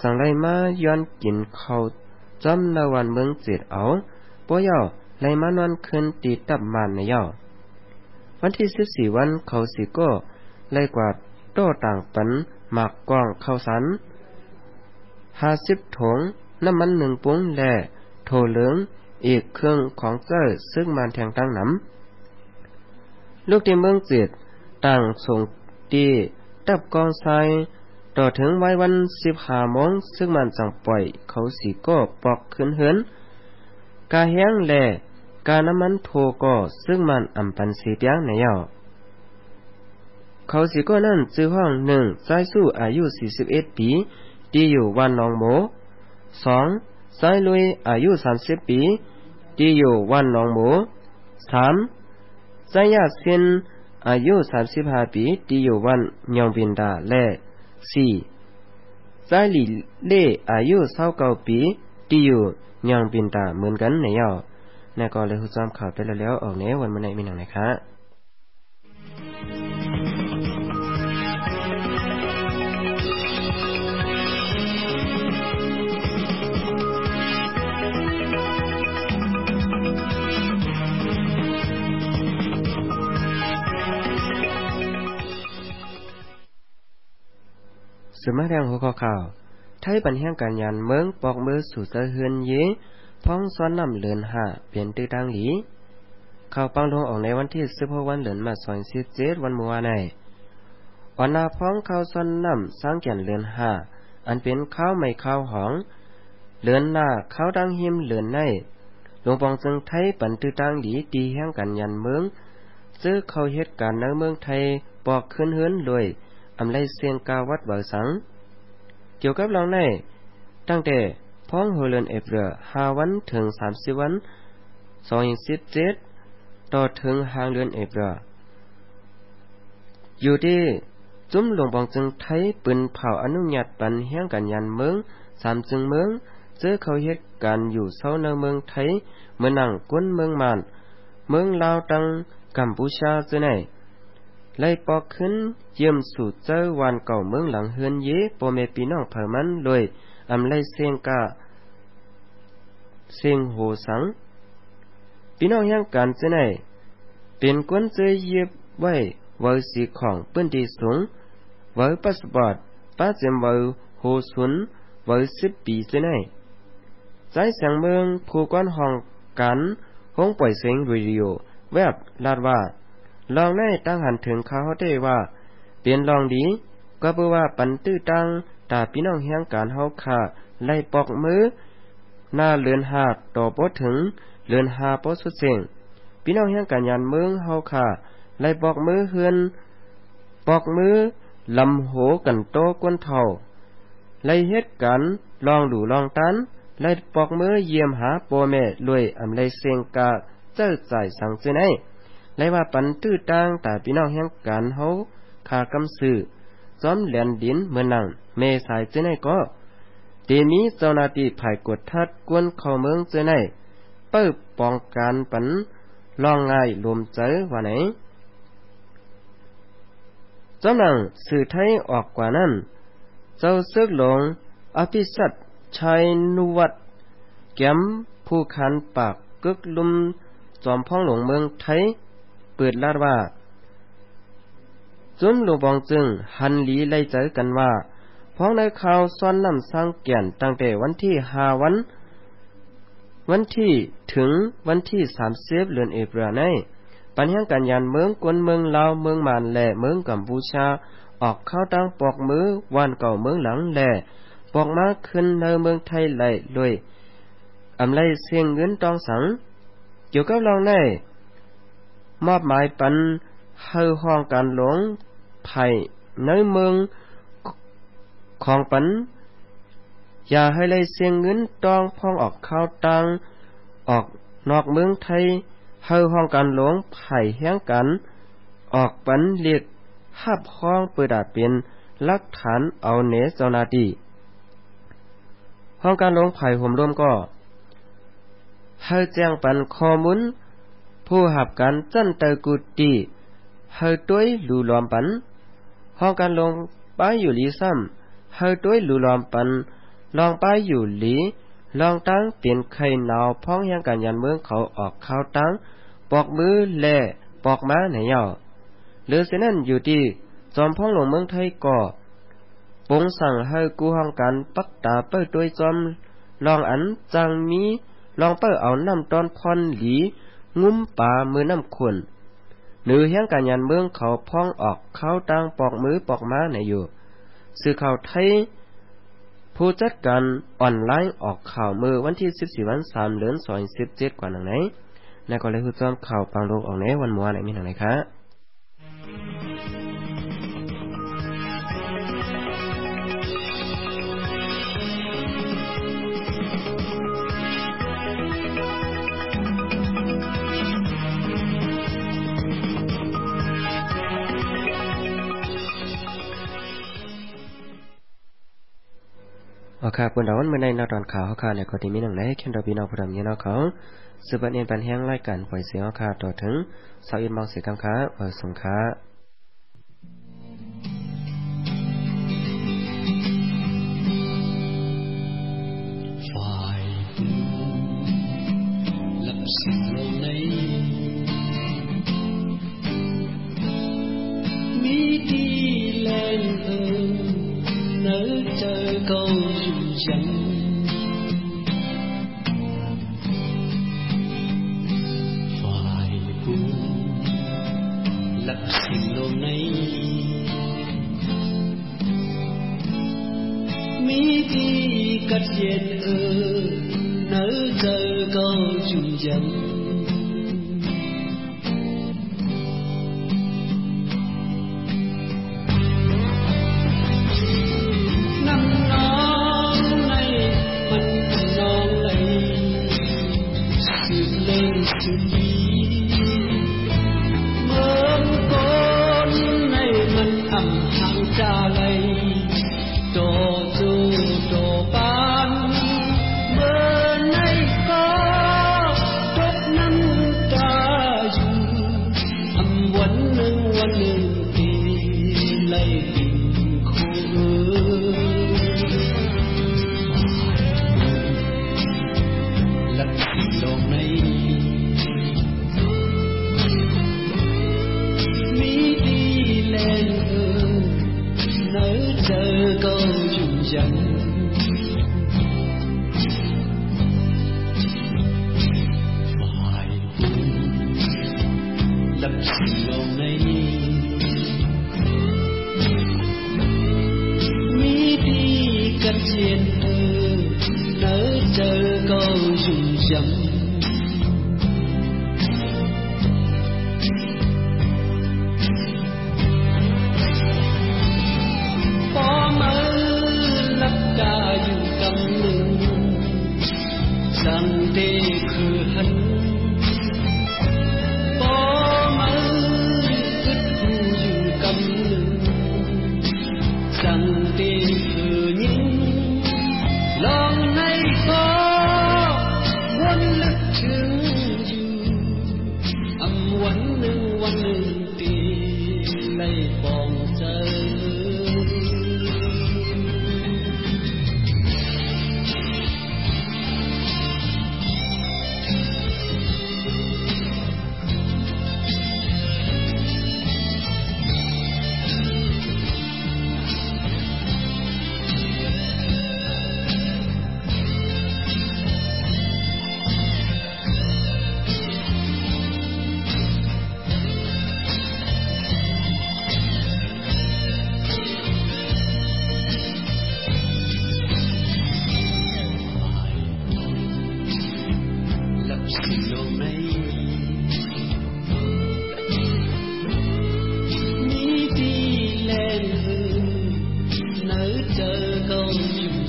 สั่งไรมาย้อนกินเขาจำละวันเมืองเจ็ดเอาปัวยาไรมานอนคืนตีตับมันในย่อวันที่สิบสี่วันเขาสิก็ไล่กว่าโต้ต่างปันหมากกองเข้าสันห้าสิบถงน้ำมันหนึ่งปุ้งแล่โถเหลือง อีกเครื่องของเจ้อซึ่งมันแทงตั้งน้ำลูกที่เมืองจิตต่างส่งตีตับกองทรายต่อถึงไว้วันสิบหาโมงซึ่งมันจังปล่อย เขาสีก็ปอกขึ้นเหินกาแห้งแหล่กาน้ำมันโทก็ซึ่งมันอำปันสีเปียงในเยาเขาสีก็นั่นซื้อห้องหนึ่งใจสู้อายุสี่สิบเอ็ดปีดีอยู่วันนองโมสอง สายลุยอายุสามสิบปีดีอยู่วันหนองหมูสามสายยาสินอายุสามสิบห้าปีดีอยู่วันยองบินดาและสี่สายหลีเล่อายุเศร้าเก้าปีดีอยู่ยองบินดาเหมือนกันในย่อในก็เลยหุจอมข่าวไปแล้วออกเนวันเมื่อไหร่มีหนังไหนคะ สมาแรงหัวข้อข่าว ไทยปัญหาการยันเมืองปอกมือสู่เจอเฮือนเยพ้องซ้อนนำเลือนหาเปลี่ยนตื้อทางหลี ข่าวปังลงออกในวันที่สิบหกวันเดือนมาสอยสิบเจ็ดวันมัวในวันนาพ้องข้าวซ้อนนำสร้างแก่นเลือนหาอันเป็นข้าวไม่ข้าวหองเลือนหน้าข้าวดังหิมเลือนในหลวงปองจึงไทยปันตื้อทางหลีตีแห่งกันยันเมืองซื้อเข้าเหตุการณ์ในเมืองไทยปอกขึ้นเฮือนเลย อำไลเสียงกาวัดเบาสัง เกี่ยวกับเราใน ตั้งแต่พ้องหัวเรือนเอเบรห้าวันถึงสามสิบวันสองสิบเจ็ดต่อถึงหางเดือนเอเบรอยู่ที่จุ้มหลวงบองจึงไทยปืนเผาอนุญาตปันเฮียงกันยันเมืองสามจึงเมืองเจอเขาเหตุการณ์อยู่เศร้าในเมืองไทยเมื่อนั่งก้นเมืองมาน เมืองลาวตังกัมพูชาเจอไหน ไล่ปอกขึ้นเยี่ยมสู่เจ้าวันเก่าเมืองหลังเฮือนเย่ปอเมปีน้องเผอมันเลยอำไล่เสียงกาเสียงโหสังพี่น้องยังกันจะไหนเป็นกวนเจยเย็บไว้ไว้สีของเปิ้นที่สูงไว้ปัสปอร์ตป้าเจมไว้โหสุนไว้สิบปีจะไหนใจแสงเมืองผู้ก้อนห้องกันห้องปล่อยเสียงวิดีโอแวบลาดว่า ลองได้ตั้งหันถึงเขาได้ว่า เปลี่ยนลองดี ก็เพื่อว่าปันตื้อตั้งตาพี่น้องเฮียงการเฮาขาไล่ปอกมือ หน้าเลือนหาต่อปถึง เลือนหาปสุดเสียงพี่น้องเฮียงการยันเมืองเฮาขาไล่ปอกมือเฮือนปอกมือลำโหกันโตกวนเท่าไล่เฮ็ดกันลองดูลองตันไล่ปอกมือเยี่ยมหาโปแม่ลวยอำไลเสียงกาเจ้าใจสังเจไน ไล่ว่าปันตื้อตังแต่พี่น้องเฮียงการเฮาขากำซื้อจอมแหลนดินเมื่อนังเมสายเจไนก็เตมีเจ้าหน้าที่ภายกดทัดกวนเข้าเมืองเจไนเปิบป้องกันปันลองง่ายลมเจอว่าไหนจำนังสื่อไทยออกกว่านั้น เจ้าซึกหลงอภิสัตชัยนุวัตแก้มผู้คันปากกึกลุมจอมพ้องหลวงเมืองไทย เปิดลาดว่าจุนหลวงบองจึง หันหลีไล่เจอกันว่าพ้องในข่าวซ้อนนำสร้างแก่นตั้งแต่วันที่หาวัน วันที่ถึงวันที่สามสิบเดือนเอพรในปัญหาการยานเมืองกวนเมืองลาวเมืองมานและเมืองกัมพูชา ออกเข้าตั้งปอกมือวันเก่าเมืองหลังแหล่ปอกมาขึ้นในเมืองไทยไหลด้วยอำไลเสียงเงินตองสังเกี่ยวกับลองใน มอบหมายปันเฮาห้องการหลงไผ่ในเมืองของปัน อย่าให้เลยเสียงเงินตองพองออกข้าวตังออกนอกเมืองไทยเฮาห้องการหลงไผ่แห้งกัน ออกปันเรียกหับห้องเปิดดาเป็นลักฐานเอาเนสเจ้านาดีห้องการหลงไผ่ผมร่วมก็เฮาแจ้งปันข้อมูล ผู้หับกันจันเตกุตีเฮาต้วยหลูลอมปันห้องการลงป้ายอยู่ลีซ้ำเฮาต้วยหลูลอมปันลองป้ายอยู่หลีลองตั้งเปลี่ยนไข่หนาวพ้องยังกันยันเมืองเขาออกข้าวตั้งปอกมือแล่ปอกม้าไหนย่อหรือเสนั่นอยู่ที่จอมพ้องหลวงเมืองไทยก่อปงสั่งให้กูห้องกันปักตาเปิดด้วยจอมลองอันจังมีลองเปิดเอาน้ำตอนพรหลี งุ้มป่ามือน้ำขุนหรือเฮียงกันยันเมืองเขาพ้องออกเขาตั้งปอกมือปอกม้าไหนอยู่สื่อข่าวไทยผู้จัดการออนไลน์ออกข่าวมือวันที่ 14 วัน3เดือน2017กว่าหนังไหนนายก็เลยคือจอมข่าวปังโลกออกในวันมัวไหนมีหนังไหนคะ อเคปุ่นดาวันเมื่อในนาตอนข่าวเขาค่ะเนี่ยก็ที่มีหนังไหนเขียนดอบีนอผู้ดำเนียนอเขาสืบบันเนียนปันแห้งไล่กันปล่อยเสียงค่ะต่อถึงสาวอินมองเสียงคำค้าเออสงค้าฝ่ายลับสิ่งเหล่านี้มีดีแลนเออเนอเจอ câu dịu chân phải buồn lập xin lâu nay. Mỹ đi cắt diện ở nơi giờ câu chung dần.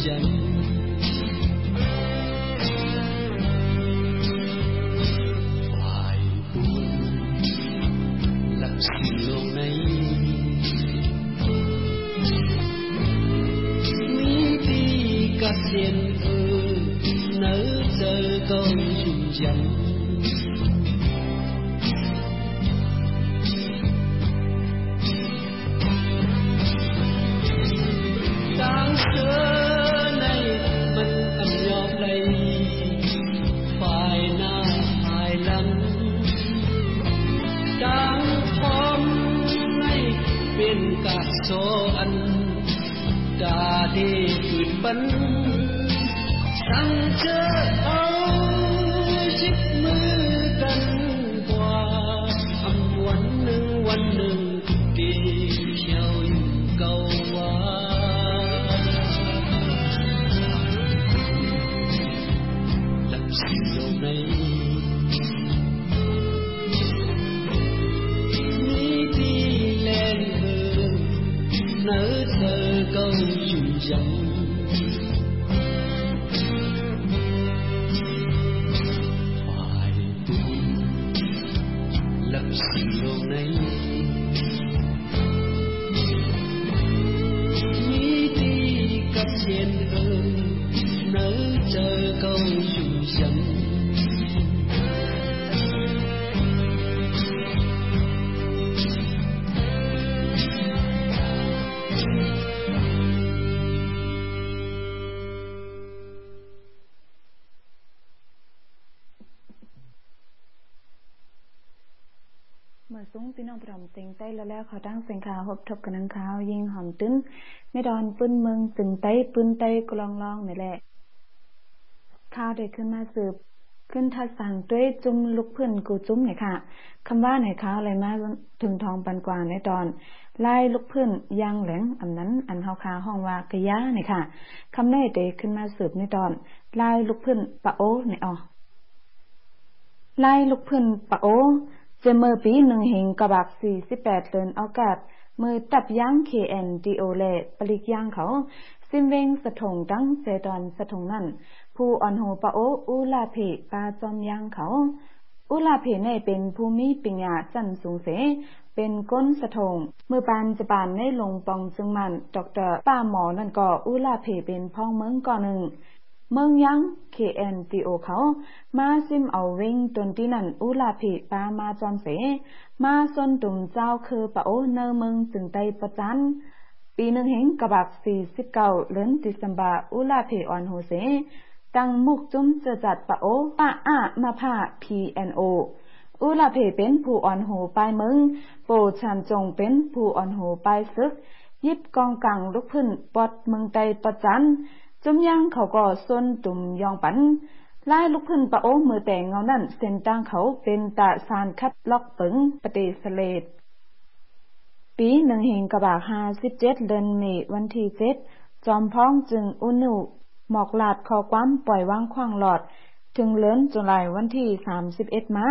相遇。Mở súng พี่น้องพร้อมเสียงใต้แล้วแล้วเขาตั้งเสียงขาวพบทบกันนังขาวยิงหอมตึ้นไม่ดอนปื้นเมืองจึงใต้ปื้นใต้กลองลองนี่แหละข่าวได้ขึ้นมาสืบ ขึ้นทัดสั่งด้วยจุ้มลุกเพื่อนกูจุ้มเนี่ยค่ะคำว่าไหนข่าวอะไรมาถึงทองปันกว่าในตอนไล่ลุกเพื่อนยางแหลงอันนั้น อันเฮาคาห้องว่ากะยะเนี่ยค่ะคำแน่เดขึ้นมาสืบในตอนไล่ลุกเพื่อนปะโอเนี่ยอ๋อไล่ลูกเพื้นปะโอ เจเมื่อปีหนึ่งเฮงกระบักสี่สิบแปดเดือนอากาศมือตับย่างเคเอ็นดีโอเลปลิกย่างเขาซิมเวงสะทงดังเจดอนสะทงนั่น ผู้อ่อนโหปะโออุลาเพปาจอมย่างเขา อุลาเพในเป็นภูมิปัญญาจันสูงเส เป็นก้นสะทงเมื่อปานจะปานในลงปองจึงมันดอกเตอร์ป้าหมอนั่นก็อุลาเพเป็นพ้องเมืองก่อนหนึ่ง เมืองยัง KNTO เขามาซิมเอาวิ่งตนที่นั่นอุลาภิปามาจอมเส มาซนตุ่มเจ้าคือปะโอเนอเมืองจึงไตประจันปีหนึ่งเห็นกระบักสี่สิบเก้าเดือนดิสมบาอุลาภิออนโฮเสตังมุกจุ้มจะจัดปะโอปะอะมาพา PNO อุลาเพเป็นผู้อ่อนโหปลายมืองโปชันจงเป็นผู้อ่อนโหปลายซึก ยิบกองกังลุกขึ้นปอดมืองไตประจัน จุมยังเขาก็ส้นตุ่มยองปันไล่ลูกพึ่นปะโอมือแต่งเงานั่นเส้นตั้งเขาเป็นตาสารคัดล็อกปึงปฏิสเลดปีหนึ่งเฮงกระบากห้าสิบเจ็ดเดือนเมวันที่เจ็ดจอมพ้องจึงอุนุหมอกลาดคอความปล่อยวางควางหลอด ถึงเลื่อนจุลายวันที่สามสิบเอ็ดมา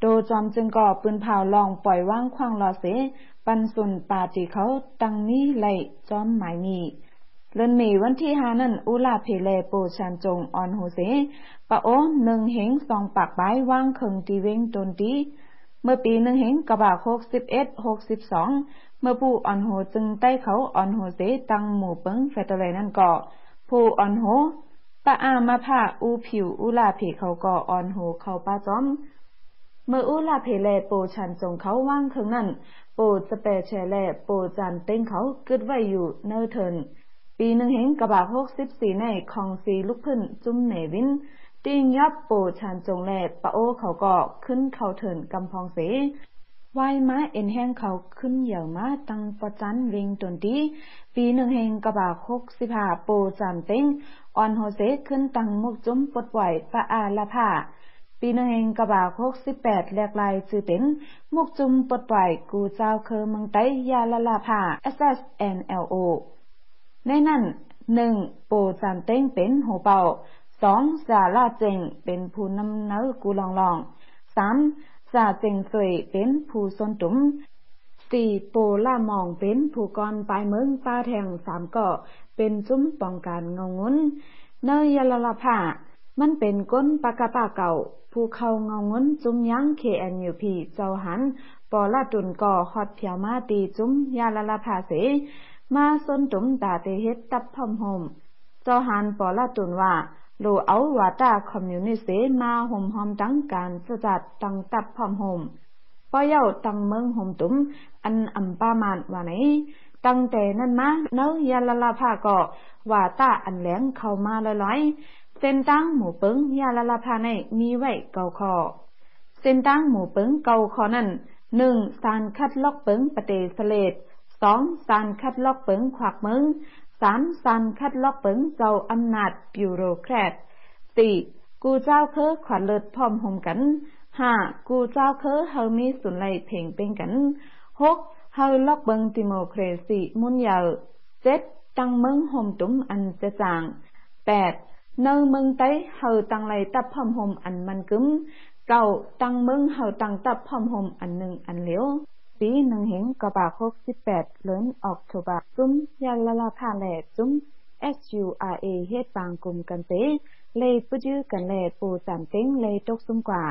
โดจอมจึงก่อปืนเผาลองปล่อยว่างควางหลอดเส ปันสุนปาติเขาตังนี้ไหลจอมหมายมี เลือนมีวันที่หานั่นอุลาเพเลโปชันจงออนโฮเสปะโอหนึ่งเหงสองปากใบว่างเคิงตีเวงตนตีเมื่อปีหนึ่งเหงกระบาหกสิบเอ็ดหกสิบสองเมื่อผู้ออนโหจึงใต้เขาออนโหเสตังหมู่เปิงแฟตเลนั่นก็ผู้ออนโหปะอามาผ้าอูผิวอุลาเพเขาก็อ่อนโหเขาป้าจอมเมื่ออุลาเพเลโปชันจงเขาว่างเคิงนั่นโปสเปเชเลโปจานเต้งเขากึดไว้อยู่เนอเทิน ปีหนึ่งเห็นกระบะหกสิบสี่ในของสีลูกพื้นจุ้มเหนวินติงยับโปชานจงแลปะโอเขาก็ขึ้นเขาเถินกำพองเสวายม้าเอ็นแห้งเขาขึ้นเหย่อมาตังประจันวิงตนดีปีหนึ่งเฮงกระบาหกสิบห้าโปจานเต็งอ่อนโฮเซขึ้นตังมุกจุ้มปดไหวปะอาละผ้าปีหนึ่งเองกระบาหกสิบแปดแหลกลายจือเป็นมุกจุมปดปล่อยกูเจ้าเคอเมืองไตยาละลาผ้า SSNLO ในนั้นหนึ่งโปจานเต้งเป็นหัวเป่าสองสาลาเจงเป็นผู้นำเนื้อกูลองลองสามสาเจงสวยเป็นผู้ซนตุ้มสี่โปล่ามองเป็นผู้กรปลายเมืองป้าแทงสามก็เป็นจุ้มป้องกันเงางุนเนยยาลลาผ้ามันเป็นก้นปากาปาเก่า ผู้เขาเงางุนจุ้มยั้งเคแอนยูพีเจ้าหันปอลาตุนก่อฮอดเพียวมาตีจุ้มยาลลาผ้าเส มาสนตุมตาเตเฮ็ดตับพอมโฮมเจ้าหันปอละตุนว่าโลเอาวาตาคอมมิวนิสต์มาห่มหอมตั้งการสจัดตั้งตับพอมโฮมปอเย้าตั้งเมืองห่มตุมอันอัมปามานว่าไหนตั้งแต่นั้นมาเนยาลลาภาก็ว่าตาอันแหลงเข้ามาลอยๆเส้นตั้งหมูปึงยาลลาภาในมีไว้เก่าคอเส้นตั้งหมูปึงเก่าคอนั้นหนึ่งสารคัดลอกปึงปเตสเลด สองสารคัดลอกเปิงขวักเมืองสามสารคัดลอกเปิงเจ้าอำนาจบิวโรแครตสี่กูเจ้าเคอขวัญเลิศพร้อมหมกันห้ากูเจ้าเคอเฮามีสุนไลเพ่งเป็นกันหกเฮาลอกเบิงดิโมเครซีมุนยาวเจ็ดตังเมืองห่มตุ้มอันจะจางแปดเนเมืองไต้เฮาตังไลตับพร้อมหมอันมันกึมเก้าตังเมืองเฮาตังตับพร้อมหมอันหนึ่งอันเหลียว ปีหนึ่งเห็นกระบาหกสิบแปดเลือนออกโทบาจุ้มยาละลาผ่าแหล่จุ้ม SURA เฮ็ดบางกลุ่มกันเตเลยปุจื้อกันแหล่ปูจานเต็งเลยตกซุ่มกว่า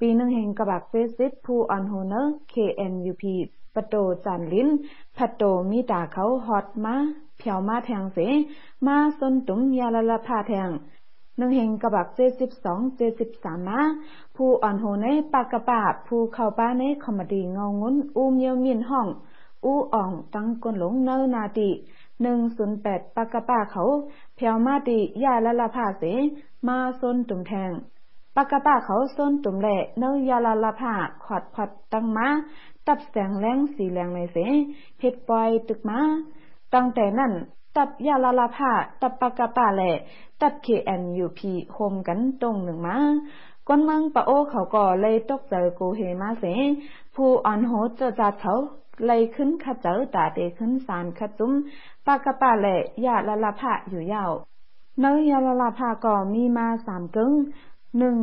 ปีหนึ่งเห็นกระบาเฟซิตผู้ออนโฮเนอร์ KNUP ปโตจานลิ้นพัตโตมีตาเขาฮอตมาเผียวมาแทงเส มาสนตุ้มยาละละผ่าแทงหนึ่งเฮงกระบักเจ็ดสิบสองเจ็ดสิบสามมา ผู้อ่อนโหในปากกระปาผู้เข้าป้าในคอมดีเงางุ้นอูเมียวมีนห้อง อู้อ่องตั้งกนหลงเนนาติหนึ่งศูนย์แปดปากกระปาเขาเพียวมาติยาละละผาเส มาซนตุ่มแทงปากกระปาเขาส้นตุ่มแหล่เนยาละละผาขอดพอดตั้งมาตับแสงแรงสีแรงในเสเพชรปล่อยตึกมาตั้งแต่นั้นตับยาลาลาผาตับปากกาป่าแหละตับเคแอนยูพีโฮมกันตรงหนึ่งมา ก้นเมืองปะโอเขาก็เลยตกเจอกูเฮมาเสผู้อ่อนโหเจอจัดเขาเลยขึ้นขัดเจอตาเตขึ้นสารขจุ้มปากกาป่าแหละยาลาลาผ้าอยู่ยาวเนยยาลาลาผ้าก็มีมาสามกึ่งหนึ่ง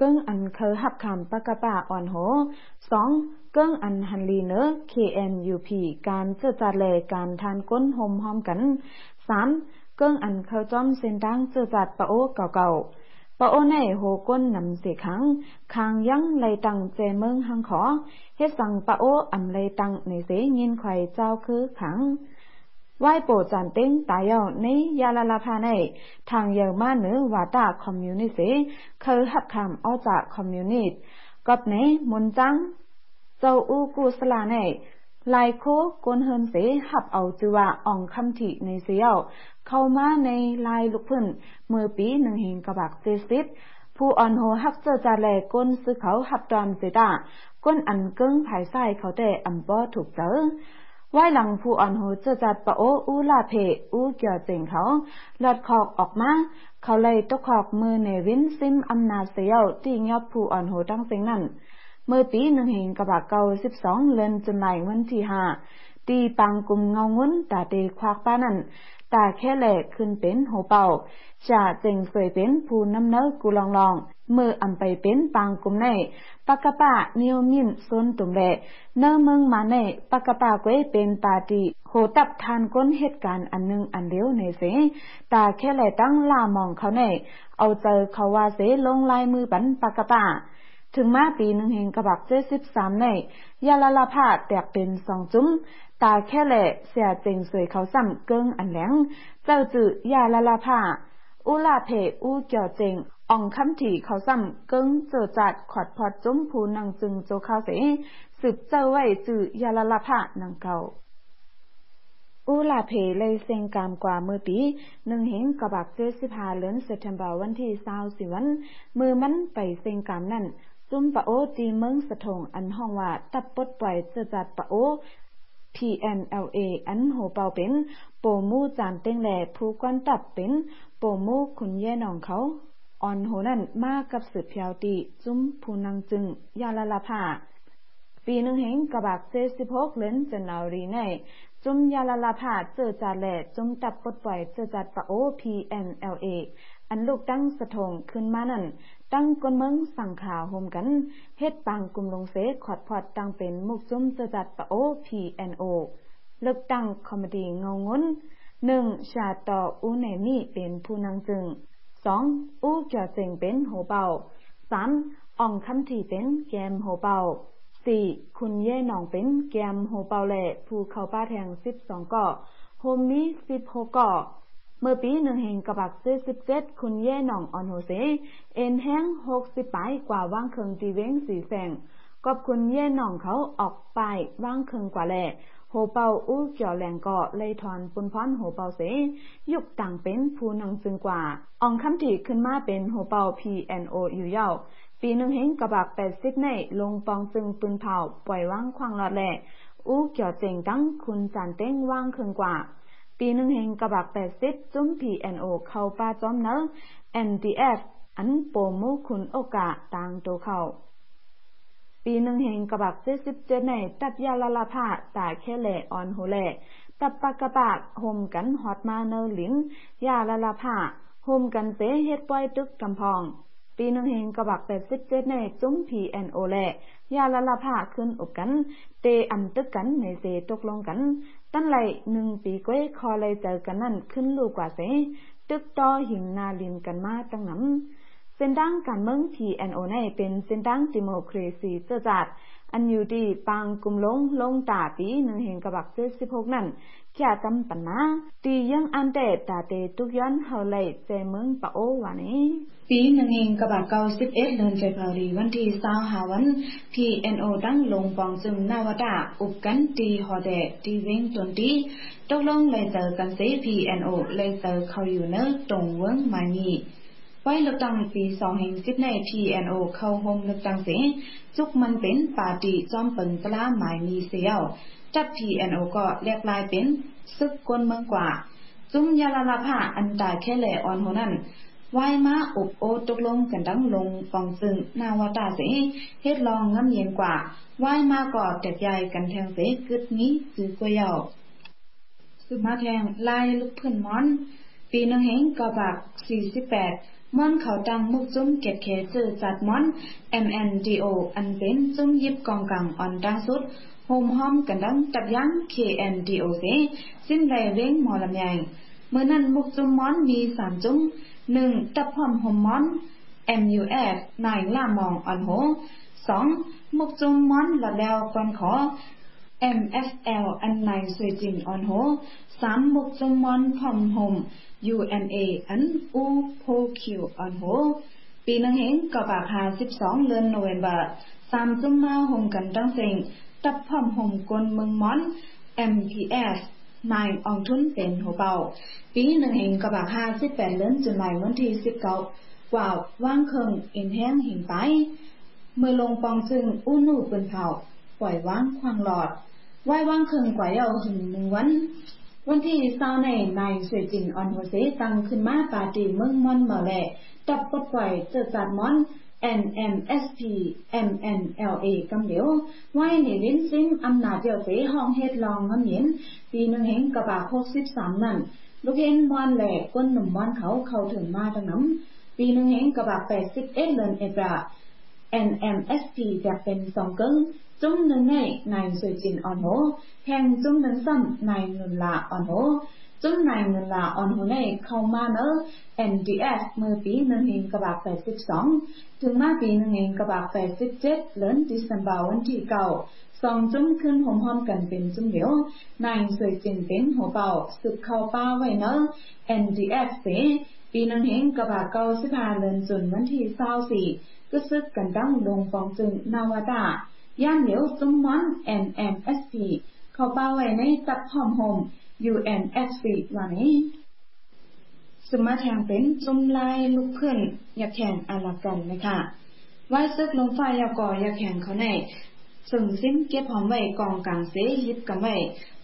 กึ่งอันเคยหับคำปากกาป่าอ่อนโหสองเกิ้งอันฮันลีเนอ KNUP การเจอจัดแลการทานก้นหมหอมกัน 3. เกิ้งอันเขาจอมเส้นทางเจอจัดปะโอเก่าๆ ปะโอในโหก้นนำเสียขังคางยังไลตังเจเมืองหังขอเฮ็ดสั่งปะโออำไลตังในเสยินไข่เจ้าคือขังไหวโปจานเต็งตายเอาในยาลาลาพาในทางเยอมาเนือวาตาคอมมิวนิสต์เคยหับคำออจากคอมมิวนิสต์กับในมุนจัง เจ้าอูกูสลาในลายโคกนเฮินเสหับเอาจือว่าอ่องคำถิในเสียว เข้ามาในลายลูกพื้นเมื่อปีหนึ่งเฮงกระบักเจสิบผู้อ่อนโหฮักเจอจาแลก้นซื้อเขาหับตอมเสตาก้นอันเกิ้งภายใต้เขาแต่อำป้อถูกเจอว่ายหลังผู้อ่อนโหจะจัดปะโออูลาเพอูเกี่ยวเจงเขาหลอดคอกออกมาเขาเลยตกขอกมือในวินซิมอำนาจเสียวที่ยอบผู้อ่อนโหตั้งเสียงนั่นเมื่อปีหนึ่งเห็นกระบะเก่าสิบสองเลือนจนไหลวันที่ห้า ตีปังกลุ่มเงางุ้นตาเตควักป้านั่นตาแค่แหลกขึ้นเป็นหัวเป่าจะเจงสวยเป็นผู้น้ำเนื้อกูลองลองมืออำไปเป็นปางกุมในปากกะปะนิวมินซนตุ่มแลเนื้อมึงมาในปากกะปะกวยเป็นปาติโหตับทานก้นเหตุการณ์อันนึงอันเดียวในเสตาแค่แหลตั้งลามองเขาในเอาเจอเขาว่าเสลงลายมือปันปากกะปะถึงมาปีหนึ่งเฮงกระบักเจ็ดสิบสามในยาลาลาผ้าแตกเป็นสองจุ้ม ตาแค่แหละเสียเจงสวยเขาซ้ำเกิงอันแหลงเจ้าจือยาลาลาผ้าอุลาเพอูเกี่ยวเจงอ่องคำถี่เขาซ้ำเกิงเจอจัดขอดพอดจุ้มผูนังจึงโจข้าวเสสืบเจ้าไว้จือยาลาลาผ้านังเก่าอูลาเพเลยเซงกามกว่ามือปีหนึ่งเห็นกระบักเจสิพาเลือนเซตเทมเบอร์วันที่เศร้าสิวัน มือมันไปเซงกามนั่นจุ้มปะโอตีเมืองสะทงอันห้องว่าตับปดปล่อยเจะจัดปะโอ PNLA อันโหเป่าเป็น โปมู่จานเต็งแหล่ผู้กวนตับเป็น โปมู่คุณแย่นองเขาอ่อนโหนั่นมากกับสืบเพียวตีจุ้มผู้นางจึง ยาละละผ้าปีหนึ่งเห็นกระบากเจสิบหกเลนจะนาวรีในจุ้มยาละละผาเจอจาแหล่จุ้มตับปดปล่อยเจอจัดปะโอ PNLA อันลูกตั้งสะทงขึ้นมานั่น ตั้งกนเมืองสั่งข่าวโฮมกันเฮ็ดปังกลุ่มลงเสขอดพอดตั้งเป็นมุกจุ้มจะจัดปะโอ PNO เลือกตั้งคอมเมดี้เงางนหนึ่งชาต่ออูเนมี่เป็นผู้นางจึงสองอูเกี่ยวเจงเป็นโหเป่าสามอ่องคำทีเป็นแกมโหเป่าสี่คุณเย่หนองเป็นแกมโหเป่าแหล่ผู้เข้าป้าแทงสิบสองเก่อโฮมมีสิบหกเก่อ เมื่อปีหนึ่งแห่งกระบักเจ็ดสิบเจ็ดคุณเย่หน่องออนโฮเซ เอ็นแห้งหกสิบปายกว่าว่างเคิงตีเว้งสีแสงกับคุณเย่หน่องเขาออกไปว่างเคิงกว่าแหล่โหเปาอู้เกี่ยวแหลงเกาะเลยถอนปุนพรโหเปาเส ยุกต่างเป็นผู้นังจึงกว่า อองคำถีขึ้นมาเป็นโหเปา PNO อยู่เย้าปีหนึ่งเห็นกระบักแปดสิบในลงปองจึงปืนเผาปล่อยว่างควางหลอดแหล่อู้เกี่ยวเจงตั้งคุณจานเต้งว่างเคิงกว่า ปีหนึ่งเฮงกระบักแปดสิบจุ้ม PNO เข้าป้าจอมเนอ NDF อันโปมูคุณโอกาต่างโตเข้าปีหนึ่งเฮงกระบักเจ็ดสิบเจ็ดในตับยาลาลาผ้าตาแค่แหล่ออนโหแหล่ตับปากกระปากห่มกันฮอดมาเนอลินยาลาลาผ้าห่มกันเสเฮ็ดป้อยตึกกำพองปีหนึ่งเฮงกระบักแปดสิบเจ็ดในจุ้ม PNO แหล่ยาละละผ้าขึ้นอกกัน เตอำตึกกันในเสตกลงกัน ตั้นไหลหนึ่งปีก้อยคอเลยเจอกันนั่นขึ้นลูกกว่าเสตึกต่อหิงนาลินกันมาตั้งน้ำเส้นดังการเมือง PNO ในเป็นเส้นดังดิโมครีซีเจจัด อันอยู่ดีปังกุมลงลงตาปีนึ่งเห็นกระบักเจ็ดสิบหกนั่นแค่จำปันนะตียังอันเดตาเตตุกย้อนเฮาเลยเจเมืองปะโอวานี้ปีหนึ่งเองกระบะเก้าสิบเอ็ดเดือนเฟบรุรีวันที่สาวหาวัน PNO ดังลงปองจึงนาวดาอุบกันตีฮอเดตีเวงตนตีตกลงเลยเจอกันเซ PNO เลยเจอเขาอยู่เนอตรงเวิ้งมานี ว้เลือกตั้งปีสองแห่งสิบใน PNO เข้าโฮมเลือกตั้งเสียจุกมันเป็นปาตีจอมเปิงกล้าหมายมีเสียวจับ PNO ก็เรียกลายเป็นซึกกวนเมืองกว่า จุ้มยาลาลาผ้าอันตายแค่แหล่อ่อนโหนั่นวายมาอบโอตกลงกันดังลงฟองซึ่งนาวตาเสเฮ็ดลองง้ำเย็นกว่าวายมาก่อแตกใหญ่กันแทงเสกึดนี้ซื้อกวยาวสุมาแทงลายลูกเพื้นมอน ปีนึงเฮงกอบัก48 ม่อนเขาดังมุกจุ้มเก็ดเคจือจัดม่อน MNDO อันเป็นจุ้มยิบกองกังอ่อนดังสุดโฮมห้อมกันดังตับยั้ง KNDO เสสิ้นไรเว้งหมอลำใหญ่เมื่อนั้นมุกจุ้มม่อนมีสามจุ้มหนึ่งตับพอมหอมมอน MUF นายล่ามองอันโหสองมุกจุ้มมอนหละแล้วก่อนขอ MFL อันนสวยจริงอันโหสามมุกจมมอนพอมหม UNA อันอูโพคิวอันโหปีนังเห็นก็บากหาสิบสองเดือนโนเวมเบอร์สามจุมมาหมกันตั้งเสิงตับพอมหมกนเมืองมอน MPS นายอองทุนเป็นหัวเบาปีหนึ่งเห็นกระบะห้าสิบแปดเลื่อนจนหมายวันที่สิบเก้ากว่าว่างเคิงเอ็นแห้งเห็นไป เมื่อลงปองจึงอู้นูปืนเผา ปล่อยว่างควางหลอด ไว้ว่างครึ่งกว่าเยาหึงหนึ่งวัน วันที่เศร้าในนายสวยจินออนโฮเซตั้งขึ้นมาปาตีเมืองมอนเมาแหละตับปดปล่อยเจอจัดมอน NMSP MNLA กำเหลียวไว้ในลิ้นซิมอำนาจเดียวเสห้องเฮ็ดลองงำเย็นปีหนึ่งเห็นกระบะหกสิบสามนั่น ลูกเห็นมอนแหลกก้นหนุ่มมอนเขาเข้าถึงมาตั้งน้ำปีหนึ่งเห็นกระบะแปดสิบเอ็ดเดือนเอ็ดระ NMSP จะเป็นสองกึ่ง จุ้มหนึ่งในายสวยจินอ่อนโหแห่งจุ้มนึ่งซ้ำนายนุนลาอ่อนโหจุ้มนายนุนลาออนโหในเข้ามาเนอะ NDS เมื่อปีหนึ่งเห็นกระบะแปดสิบสองถึงมาปีหนึ่งเองกระบะแปดสิบเจ็ดเดือนดิสันบาวันที่เก้าสองจุ้มขึ้นหอมหอมกันเป็นจุ้มเดียวนายสวยจินเป็นหัวเบาสึกเข้าป้าไว้เนอะ NDS เสปีหนึ่งเห็นกระบะเก้าสิบห้าเดือนจนวันที่เศร้าสี่ก็ซึกกันดังลงฟองจึงนาวาดา ย่านเหลียวจุ้มมัน NMSP เข้าป้าไว้ในตับหอมหอม UNSC วันนี้สมาแทงเป็นจุมลายลูกเพื่อนอยากแข่งอาลักกันนะคะไว้ซึกลงไฟยากออยากแข่งเขาในสึงซิมเก็บหอมไว้กองกลางเสยิบกันไว้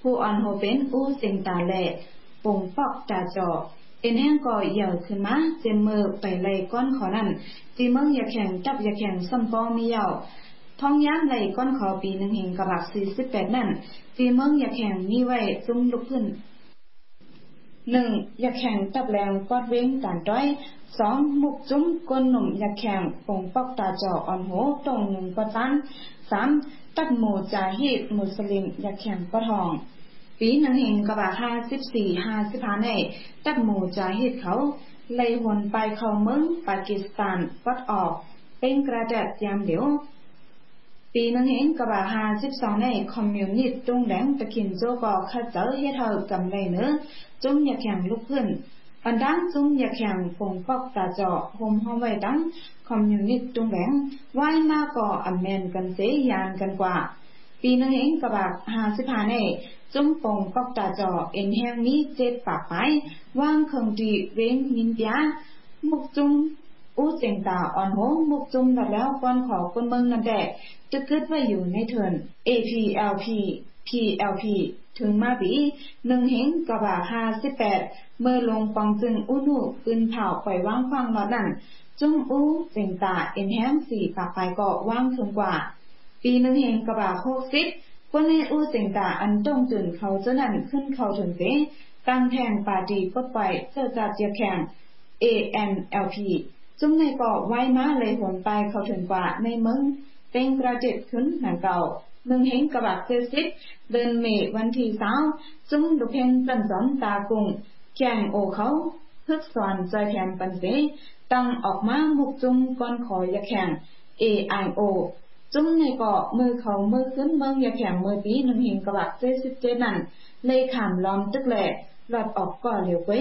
ผู้อ่อนโหเป็นอู้สิงตาแหละปงปอกตาจอเอ็นแห้งก่อเหย่าขึ้นมาเจมเมือไปเลยก้อนขอนั่นจีเมืองอยาแข่งจับอยาแข่งซ้ำปอมีเหย่า ท้องย่างเลก้อนขอปีหนึ่งเห็นกระบักสี่สิบแปดนั่นจีเมืองอยากแข่งมีไว้จุ่มลุกขึ้นหนึ่งอยากแข่งตับแรงกอดเว้งตานต้อยสองมุกจุ้มก้นหนุ่มอยากแข่งปงปอกตาจออ่อนโหตรงหนึ่งกอตันสามตัดหมูจาฮีดมุสลิมอยากแข่งกอทอง ปีหนึ่งเห็นกระบะห้าสิบสี่ห้าสิบห้าในตัดหมูจาฮีดเขาเลยหวนไปเขาเมืองปากีสถานวัดออก เป็นกระดัดยามเดียว ปีนึงเห็นกระบะหาสิบสองในคอมมิวนิสต์จงแดงตะกินโจกอขัดเจอเฮ็ดเฮากำไรเนื้อจุ้มอยาแข่งลูกเพื่อนอันดังจุ้มอยาแข่งฟงปอกตาจาะโฮมห้องไว้ดังคอมมิวนิสต์จงแดงไหว้มาก่ออเมนกันเสียยานกันกว่า ปีนึงเองกระบะหาสิบห้าในจุ้มปงปอกตาจาะเอ็นแห้งนี้เจ็บปากไปว่างเคงดีเว้งมินยามุกจุ้ม อู้เจงตาอ่อนโหมุกจุมดัดแล้วก้อนขอคนเมืองนั่นแดกจะเกิดไว้อยู่ในเถิน APLP PLP ถึงมาปีหนึ่งเห็นกระบะห้าสิบแปดเมื่อลงฟังจึงอุนุปืนเผาปล่อยว่างฟังนอนั่นจุ้มอู้เจงตาเอ็นแฮมสี่ปากไปก็ว่างถึงกว่า ปีหนึ่งเห็นกระบะหกสิบคนในอู้เจงตาอันต้องตื่นเขาเจะนั่นขึ้นเขาถึงเสตั้งแทงปาดีปดไปเจอจัดเจียแข่ง ANLP จุ้มในเกาะไว้มาเลยหวนไปเขาถึงกว่าในเมืองเป็นกระเจ็ดขึ้นหนังเก่าหนึ่งเห็นกระบะเซซิตเดินเมวันที่สาวจุ้มดุเพนจันสอนตากุงแข่งโอเขาพึกสอนใจแถมปันเสตั้งออกมามุกจุ้มก้อนขอยาแข่ง AIO จุ้มในเกาะมือเขามือขึ้นเมืองยาแข่งมือปีหนึ่งเห็นกระบะเซซิตเจนั่นเลยขามล้อมตึกแหลกหลอดออกก่อเหลียวไว้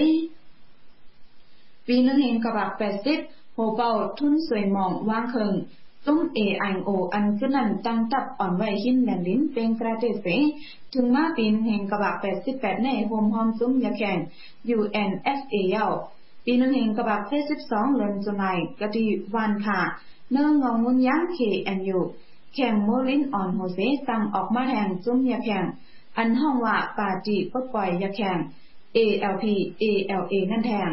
ปีหนึ่งเห็นกระบะแปดสิบ โหเป่าทุนสวยมองว่างเคิงตุ้มเอไอโออันขึ้นนั้นตั้งตับอ่อนไว้หินแหลมลิ้นเป็นกระเทศเสถึงมาปีนแห่งกระบะแปดสิบแปดในโฮมฮอมซุ้มยาแข่ง UNFA เย้าปีนึงแห่งกระบะแปดสิบสองเดือนจุลายกะดีวันค่ะ เนื่องงงุนยัง KNU แข่งโมลินอ่อนโฮเซตั้งออกมาแห่งซุ้มยาแข่ง อันห้องว่าปาจีปดปล่อยยาแข่ง ALP ALA นั่นแทง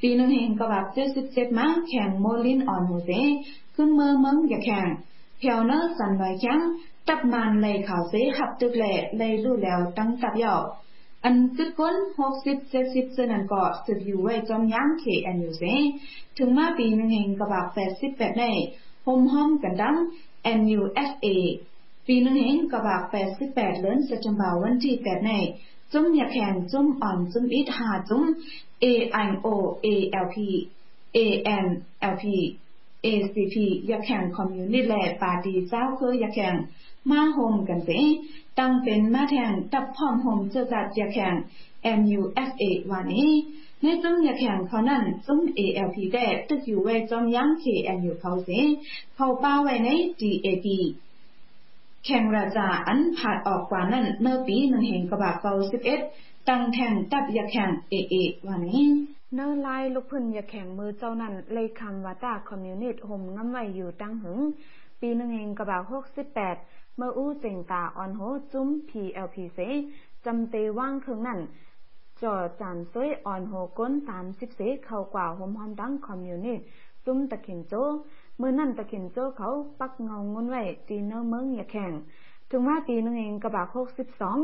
ปีหนึ่งเห็นกระบะเจ็ดสิบเจ็ดมาแข่งโมลินอ่อนโฮเซขึ้นเมื่อเมืองอย่าแข่งเพียวเนอสันไว้แข้งตับมันเลยข่าวเสหับตึกแหล่เลยรู้แล้วตั้งตับยาวอันกึดก้นหกสิบเจ็ดสิบเซนันก็สืบอยู่ไว้จอมยั้งเคอันอยู่เสถึงมาปีหนึ่งเองกระบะแปดสิบแปดในโฮมห้อมกันดัง NUFA ปีหนึ่งเองกระบะแปดสิบแปดเลือนเซจมบาวันที่แปดในจุ้มอยาแข่งจุ้มอ่อนจุ้มอิดหาจุ้ม AIO ALP ANLP ACP ยากแข่งคอมมิวนิสต์และปาร์ตี้เจ้าเคืออยากแข่งมาโฮมกันเสตั้งเป็นมาแทงตับพร้อมโฮมเจอจัดยากแข่ง MUFA วันนี้ในจุ้มยาแข่งเขานั่นจุ้ม ALP ได้ตึกอยู่ไว้จอมยั้ง KNU เขาเสเขาป้าไว้ใน DAP แข่งราจาอันผ่านออกกว่านั้นเมื่อปีหนึ่งเห็นกระบะเกาสิบเอ็ด ตั้งแทงตับยาแข่ง AA วันนี้เนื้อลายลูกพื้นยาแข่งมือเจ้านั่นเลยคำว่าตาคอมมิวนิสต์ห่มน้ำไว้อยู่ตั้งหึง ปีหนึ่งเองกระบาหกสิบแปดเมื่ออู้เจงตาออนโหจุ้ม PLPC จำเตว่างเครื่องนั่นจอจานซวยอ่อนโหก้นสามสิบเสเข้ากว่าห่มหอมดังคอมมิวนิสต์จุ้มตะเข็นโจเมื่อนั่นตะเข็นโจเขาปักเงางนไว้ตีเนอเมืองอย่าแข่งถึงว่าปีหนึ่งเองกระบาหกสิบสอง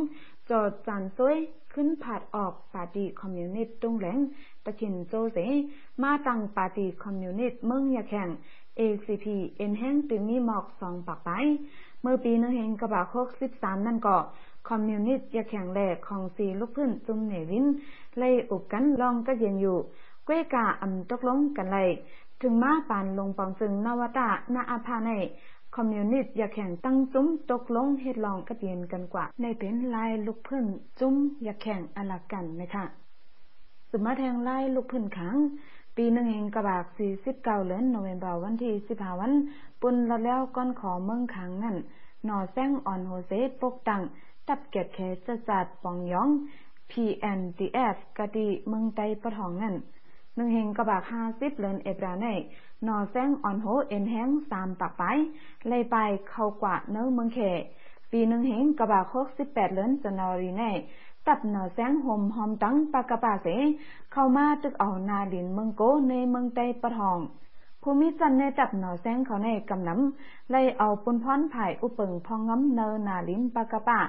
จอจานซวย ขึ้นผาดออกปาร์ตี้คอมมิวนิสต์ตรงแหลงตะเข็นโจเสมาตั้งปาร์ตี้คอมมิวนิสต์เมืองยาแข่ง ACP เอ็นแห้งตึงมีหมอกสองปากไป เมื่อปีนึงเองกระบาหกสิบสามนั่นก็คอมมิวนิสต์ยาแข่งแหลกของสีลูกพื้นจุ่มเหนวิน ไล่อุบกันลองก็เย็นอยู่ เก้กาอำตกลงกันไลถึงมาปานลงปองซึงนวตานาอาภาใน คอมมิวนิสต์อยากแข่งตั้งจุ้มตกลงเฮ็ดลองก็เยนกันกว่า ในเป็นลายลูกพื้นจุ้มอยากแข่งอลากันนะคะสมาแทงไล่ลูกพื้นขัง ปีหนึ่งเองกระบากสี่สิบเก้าเดือนโนเวมเบอร์วันที่สิบห้าวัน ปุ่นละแล้วก้อนขอเมืองขังนั่นหนอแซงอ่อนโฮเซปกตังตับเกตแคจะจัดปองยอง PNDF กะดีเมืองไตปะทองนั่นหนึ่งเฮงกระบากห้าสิบเลินเอปราใน นอแซงอ่อนโฮเอ็นแห้งสามปากไปเลยไปเข้ากว่าเนื้อเมืองเขปีหนึ่งเฮงกระบากหกสิบแปดเลินจันอรีในตับหนอแสงห่มหอมตั้งปากกระปาเส เข้ามาตึกเอานาดินเมืองโกในเมืองไตปะทอง ภูมิจันในจับหนอแสงเขาในกำน้ำไล่เอาปุนพรผายอุปงพองง้ำเนนาลินปากกระปา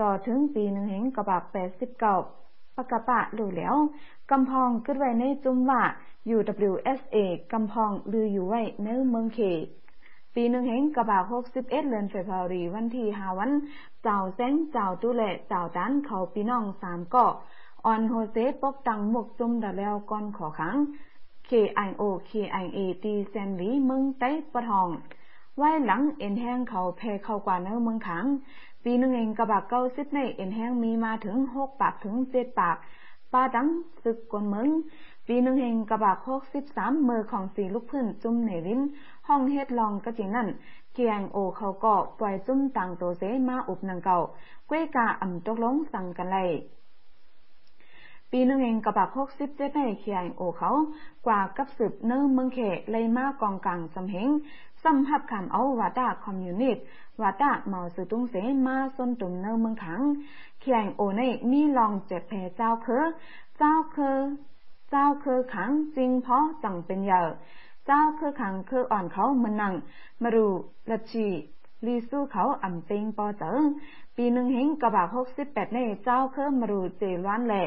ต่อถึงปีหนึ่งเห็นกระบาแปดสิบเก้า ปากกะปะหรือแล้วกำพองขึ้นไว้ในจุมว่า UWSA กำพองลืออยู่ไว้ในเมืองเขปีหนึ่งเห็นกระบาหกสิบเอ็ดเดือนเฟบรุรีวันที่หาวัน เจ้าแสงเจ้าตุเละเจ้าด้านเขาปีน้องสามเกาะออนโฮเซปกตังหมกจุมดาแล้วก่อนขอขัง KIO KIA ตีแซนลีเมืองไต้ปะทอง ไว้หลังเอ็นแห้งเขาแพเข้ากว่าเนื้อเมืองขัง ปีหนึ่งเองกระบะเก้าสิบในเอ็นแห้งมีมาถึงหกปากถึงเจ็ดปากป้าดังซึกกวนเมืองปีหนึ่งเองกระบะหกสิบสามมือของสีลูกพื้นจุ่มเหนรินห้องเฮ็ดลองก็จริงนั่นเกียงโอเขาก็ปล่อยจุ่มต่างตัวเสมาอุบนังเก่าเก้กาอ่ำตกลงสั่งกันเลยปีหนึ่งเองกระบะหกสิบเจ็ดในเคียงโอเขา กว่ากับสืบเนื้อเมืองเขเลยมากองกลางสำเฮง สำหับคำเอาวาดาคอมมิวนิสต์วาดาเมาสือตุ้งเสมาส้นตุ่มเนอเมืองขังเขียงโอในมีลองเจ็บแผลเจ้าเคอเจ้าเคอเจ้าเคอขังจริงเพราะจังเป็นเยอเจ้าเคอขังเคออ่อนเขามันนังมารูละชีลีสู้เขาอ่ำเต็งปอเจอปีหนึ่งเฮงกระบะหกสิบแปดในเจ้าเคอมารูเจล้านแหล่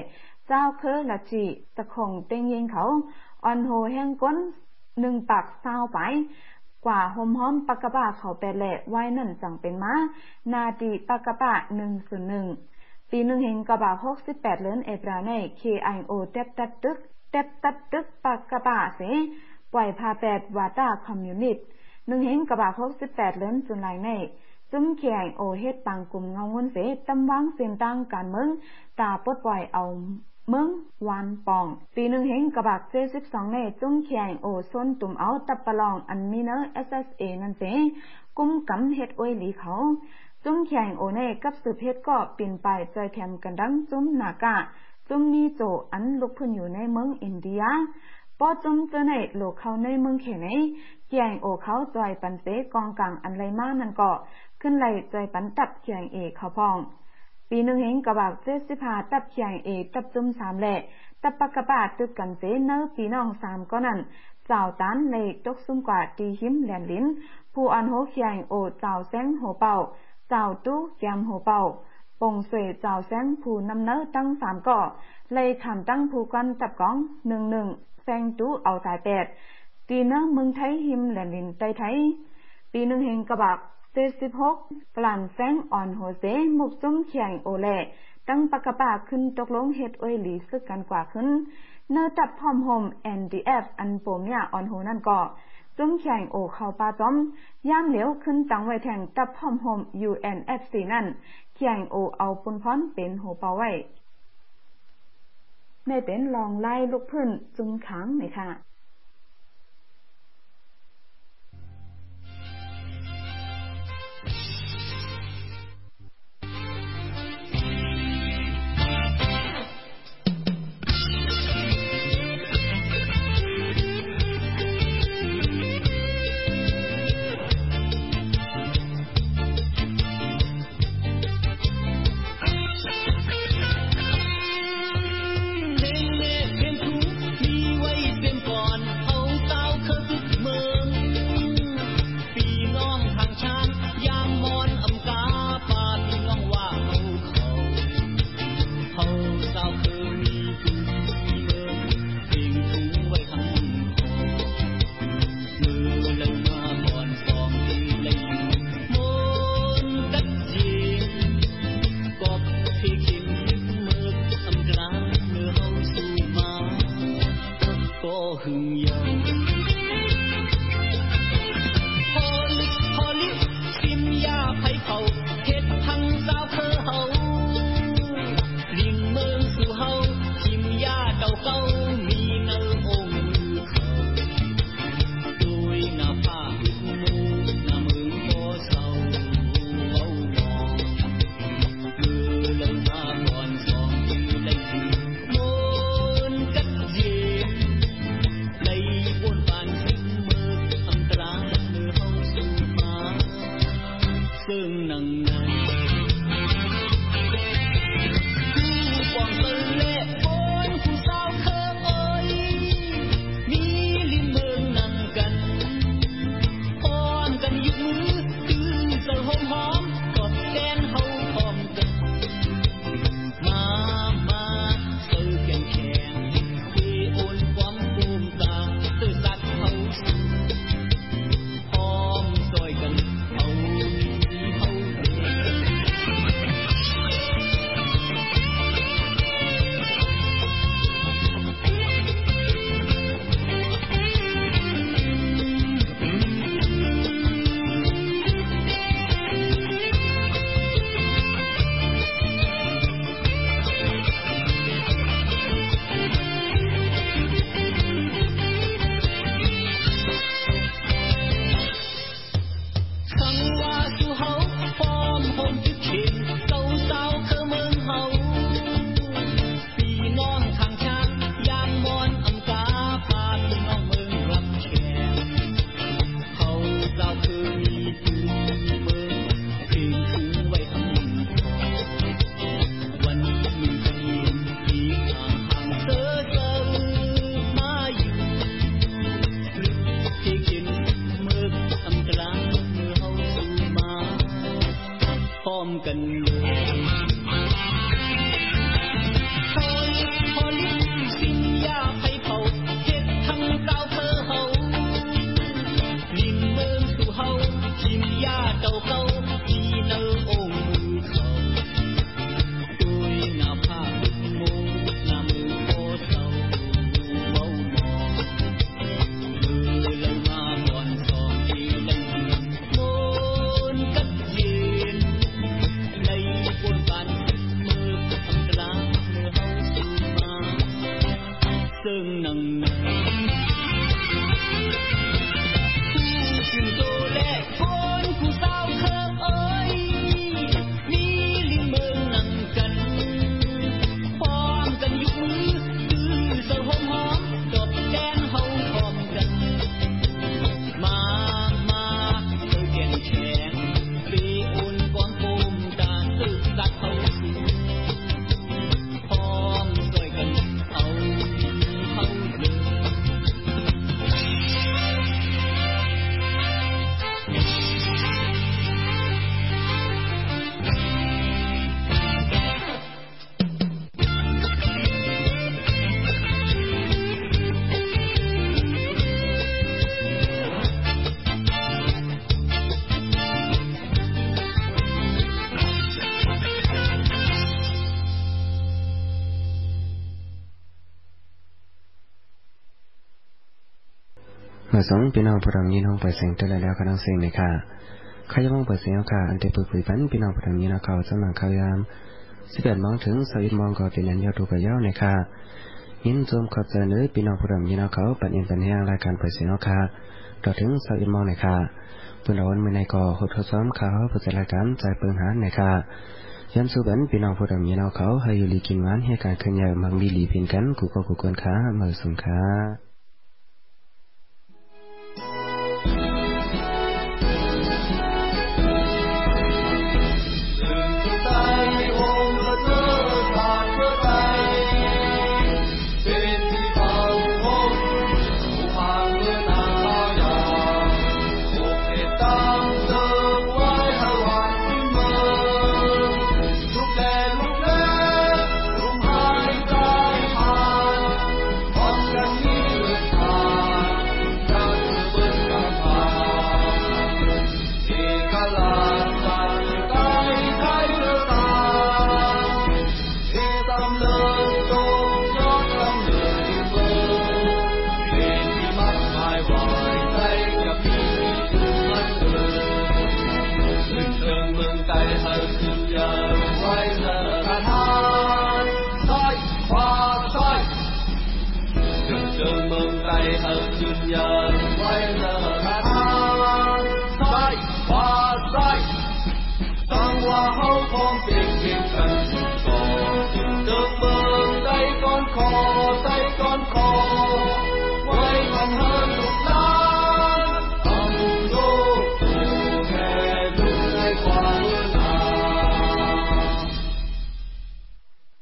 เจ้าเคอละชีตะคงเต็งยิงเขาอ่อนโหแห้งก้นหนึ่งปากเศร้าไป กว่าหมหอมปากกะบะเขาแปดแหละไว้นั่นจังเป็นมานาดีปากกะบะหนึ่งส่วนหนึ่งปีหนึ่งเห็นกระบะหกสิบแปดเลนเอปราในเคไอโอเต็บตัดตึกเต็บตัดตึกปากกะบะเสปล่อยพาแปดวาตาคอมมิวนิสต์หนึ่งเห็นกระบะหกสิบแปดเลนจุนไลในจุ้มเขียงโอเฮ็ดปังกลุ่มเงาเงินเสตำวังเสียนตังการเมืองตาปดปล่อยเอา เมืองวานปอง ปีหนึ่งเห็นกระบากเจสิบสองเนจุ้งเขียงโอส้นตุ่มเอาตับปะลองอันมีเนอ SSA นั่นเสกุ้มกำเฮ็ดอ้วยหลีเขาจุ้งเขียงโอเน่กับสืบเฮ็ดก็ปินไปจอยแคมกันดังจุ้มนากะจุ้มมีโจอันลุกพื้นอยู่ในเมืองอินเดียปอจุ้มเจอในโลกเขาในเมืองเขนเขียงโอเขาจอยปันเสกองกลางอันไรมานั่นก็ขึ้นไหลจอยปันตับเขียงเอเขาพอง ปีหนึ่งเห็นกระบากเจ็ดสิบห้าตับเขียงเอตับจุ่มสามแหล่ตับปากกระบาดตึกกันเสเนอปีน้องสามก็นั่นเจ้าตานเลยตกซุ่มกว่าตีหิมแหลนลิ้น ผู้อันโหเขียงโอเจ้าแสงโหเป่าเจ้าตู้ยำโหเป่าปงเสเจ้าแสงผู้นำเนอตั้งสามก่อเลยขำตั้งผู้กันตับก้องหนึ่งหนึ่งแสงตู้เอาสายแปดตีเนอมึงไทยหิมแหลนลิ้นไตไทยปีหนึ่งเห็นกระบากเจ็ด สิบหกกลั่นแสงอ่อนโหเสมุกจุ้มเขียงโอแลตั้งปากกะปาขึ้นตกลงเฮ็ดอ้อยหลีซึกกันกว่าขึ้น เนื้อตับพร้อมโฮม NDF อันโปมเนี่ยอ่อนโหนั่นก็จุ้มแข่งโอเข้าปาจอมย่ามเหลวขึ้นตังไว้แทงตับพร้อมโฮม UNFC นั่นแข่งโอเอาปุนพรนเป็นโหเปาไว้ในเป็นลองไล่ลูกพื้นจุ้มขังไหมค่ะ มาสองพี่น้องผู้ดำยินห้องเปิดเสียงเตลแล้วก็ต้องเสียงเลยค่ะใครจะมองเปิดเสียงค่ะอันเดปุยปุยพันพี่น้องผู้ดำยินเขาสำนักข่าวยามสิบแปดมองถึงสวิตมองก็เป็นยันยอดดูกระย่อเลยค่ะยินโจมขอบใจเนื้อพี่น้องผู้ดำยินเขาปัดเอ็นปันแห้งรายการเปิดเสียงค่ะต่อถึงสวิตมองเลยค่ะเพื่อนเราวันไม่ในก่อหดทดซ้อมเข่าวเปิดรายการใจเปิงหานเลยค่ะยันสุบันพี่น้องผู้ดำยินเขาให้อยู่ลีกินหวานให้การเคลื่อนย้ายมังมีหลีเพียงกันกูก็กูกวนขาเมื่อสุงขา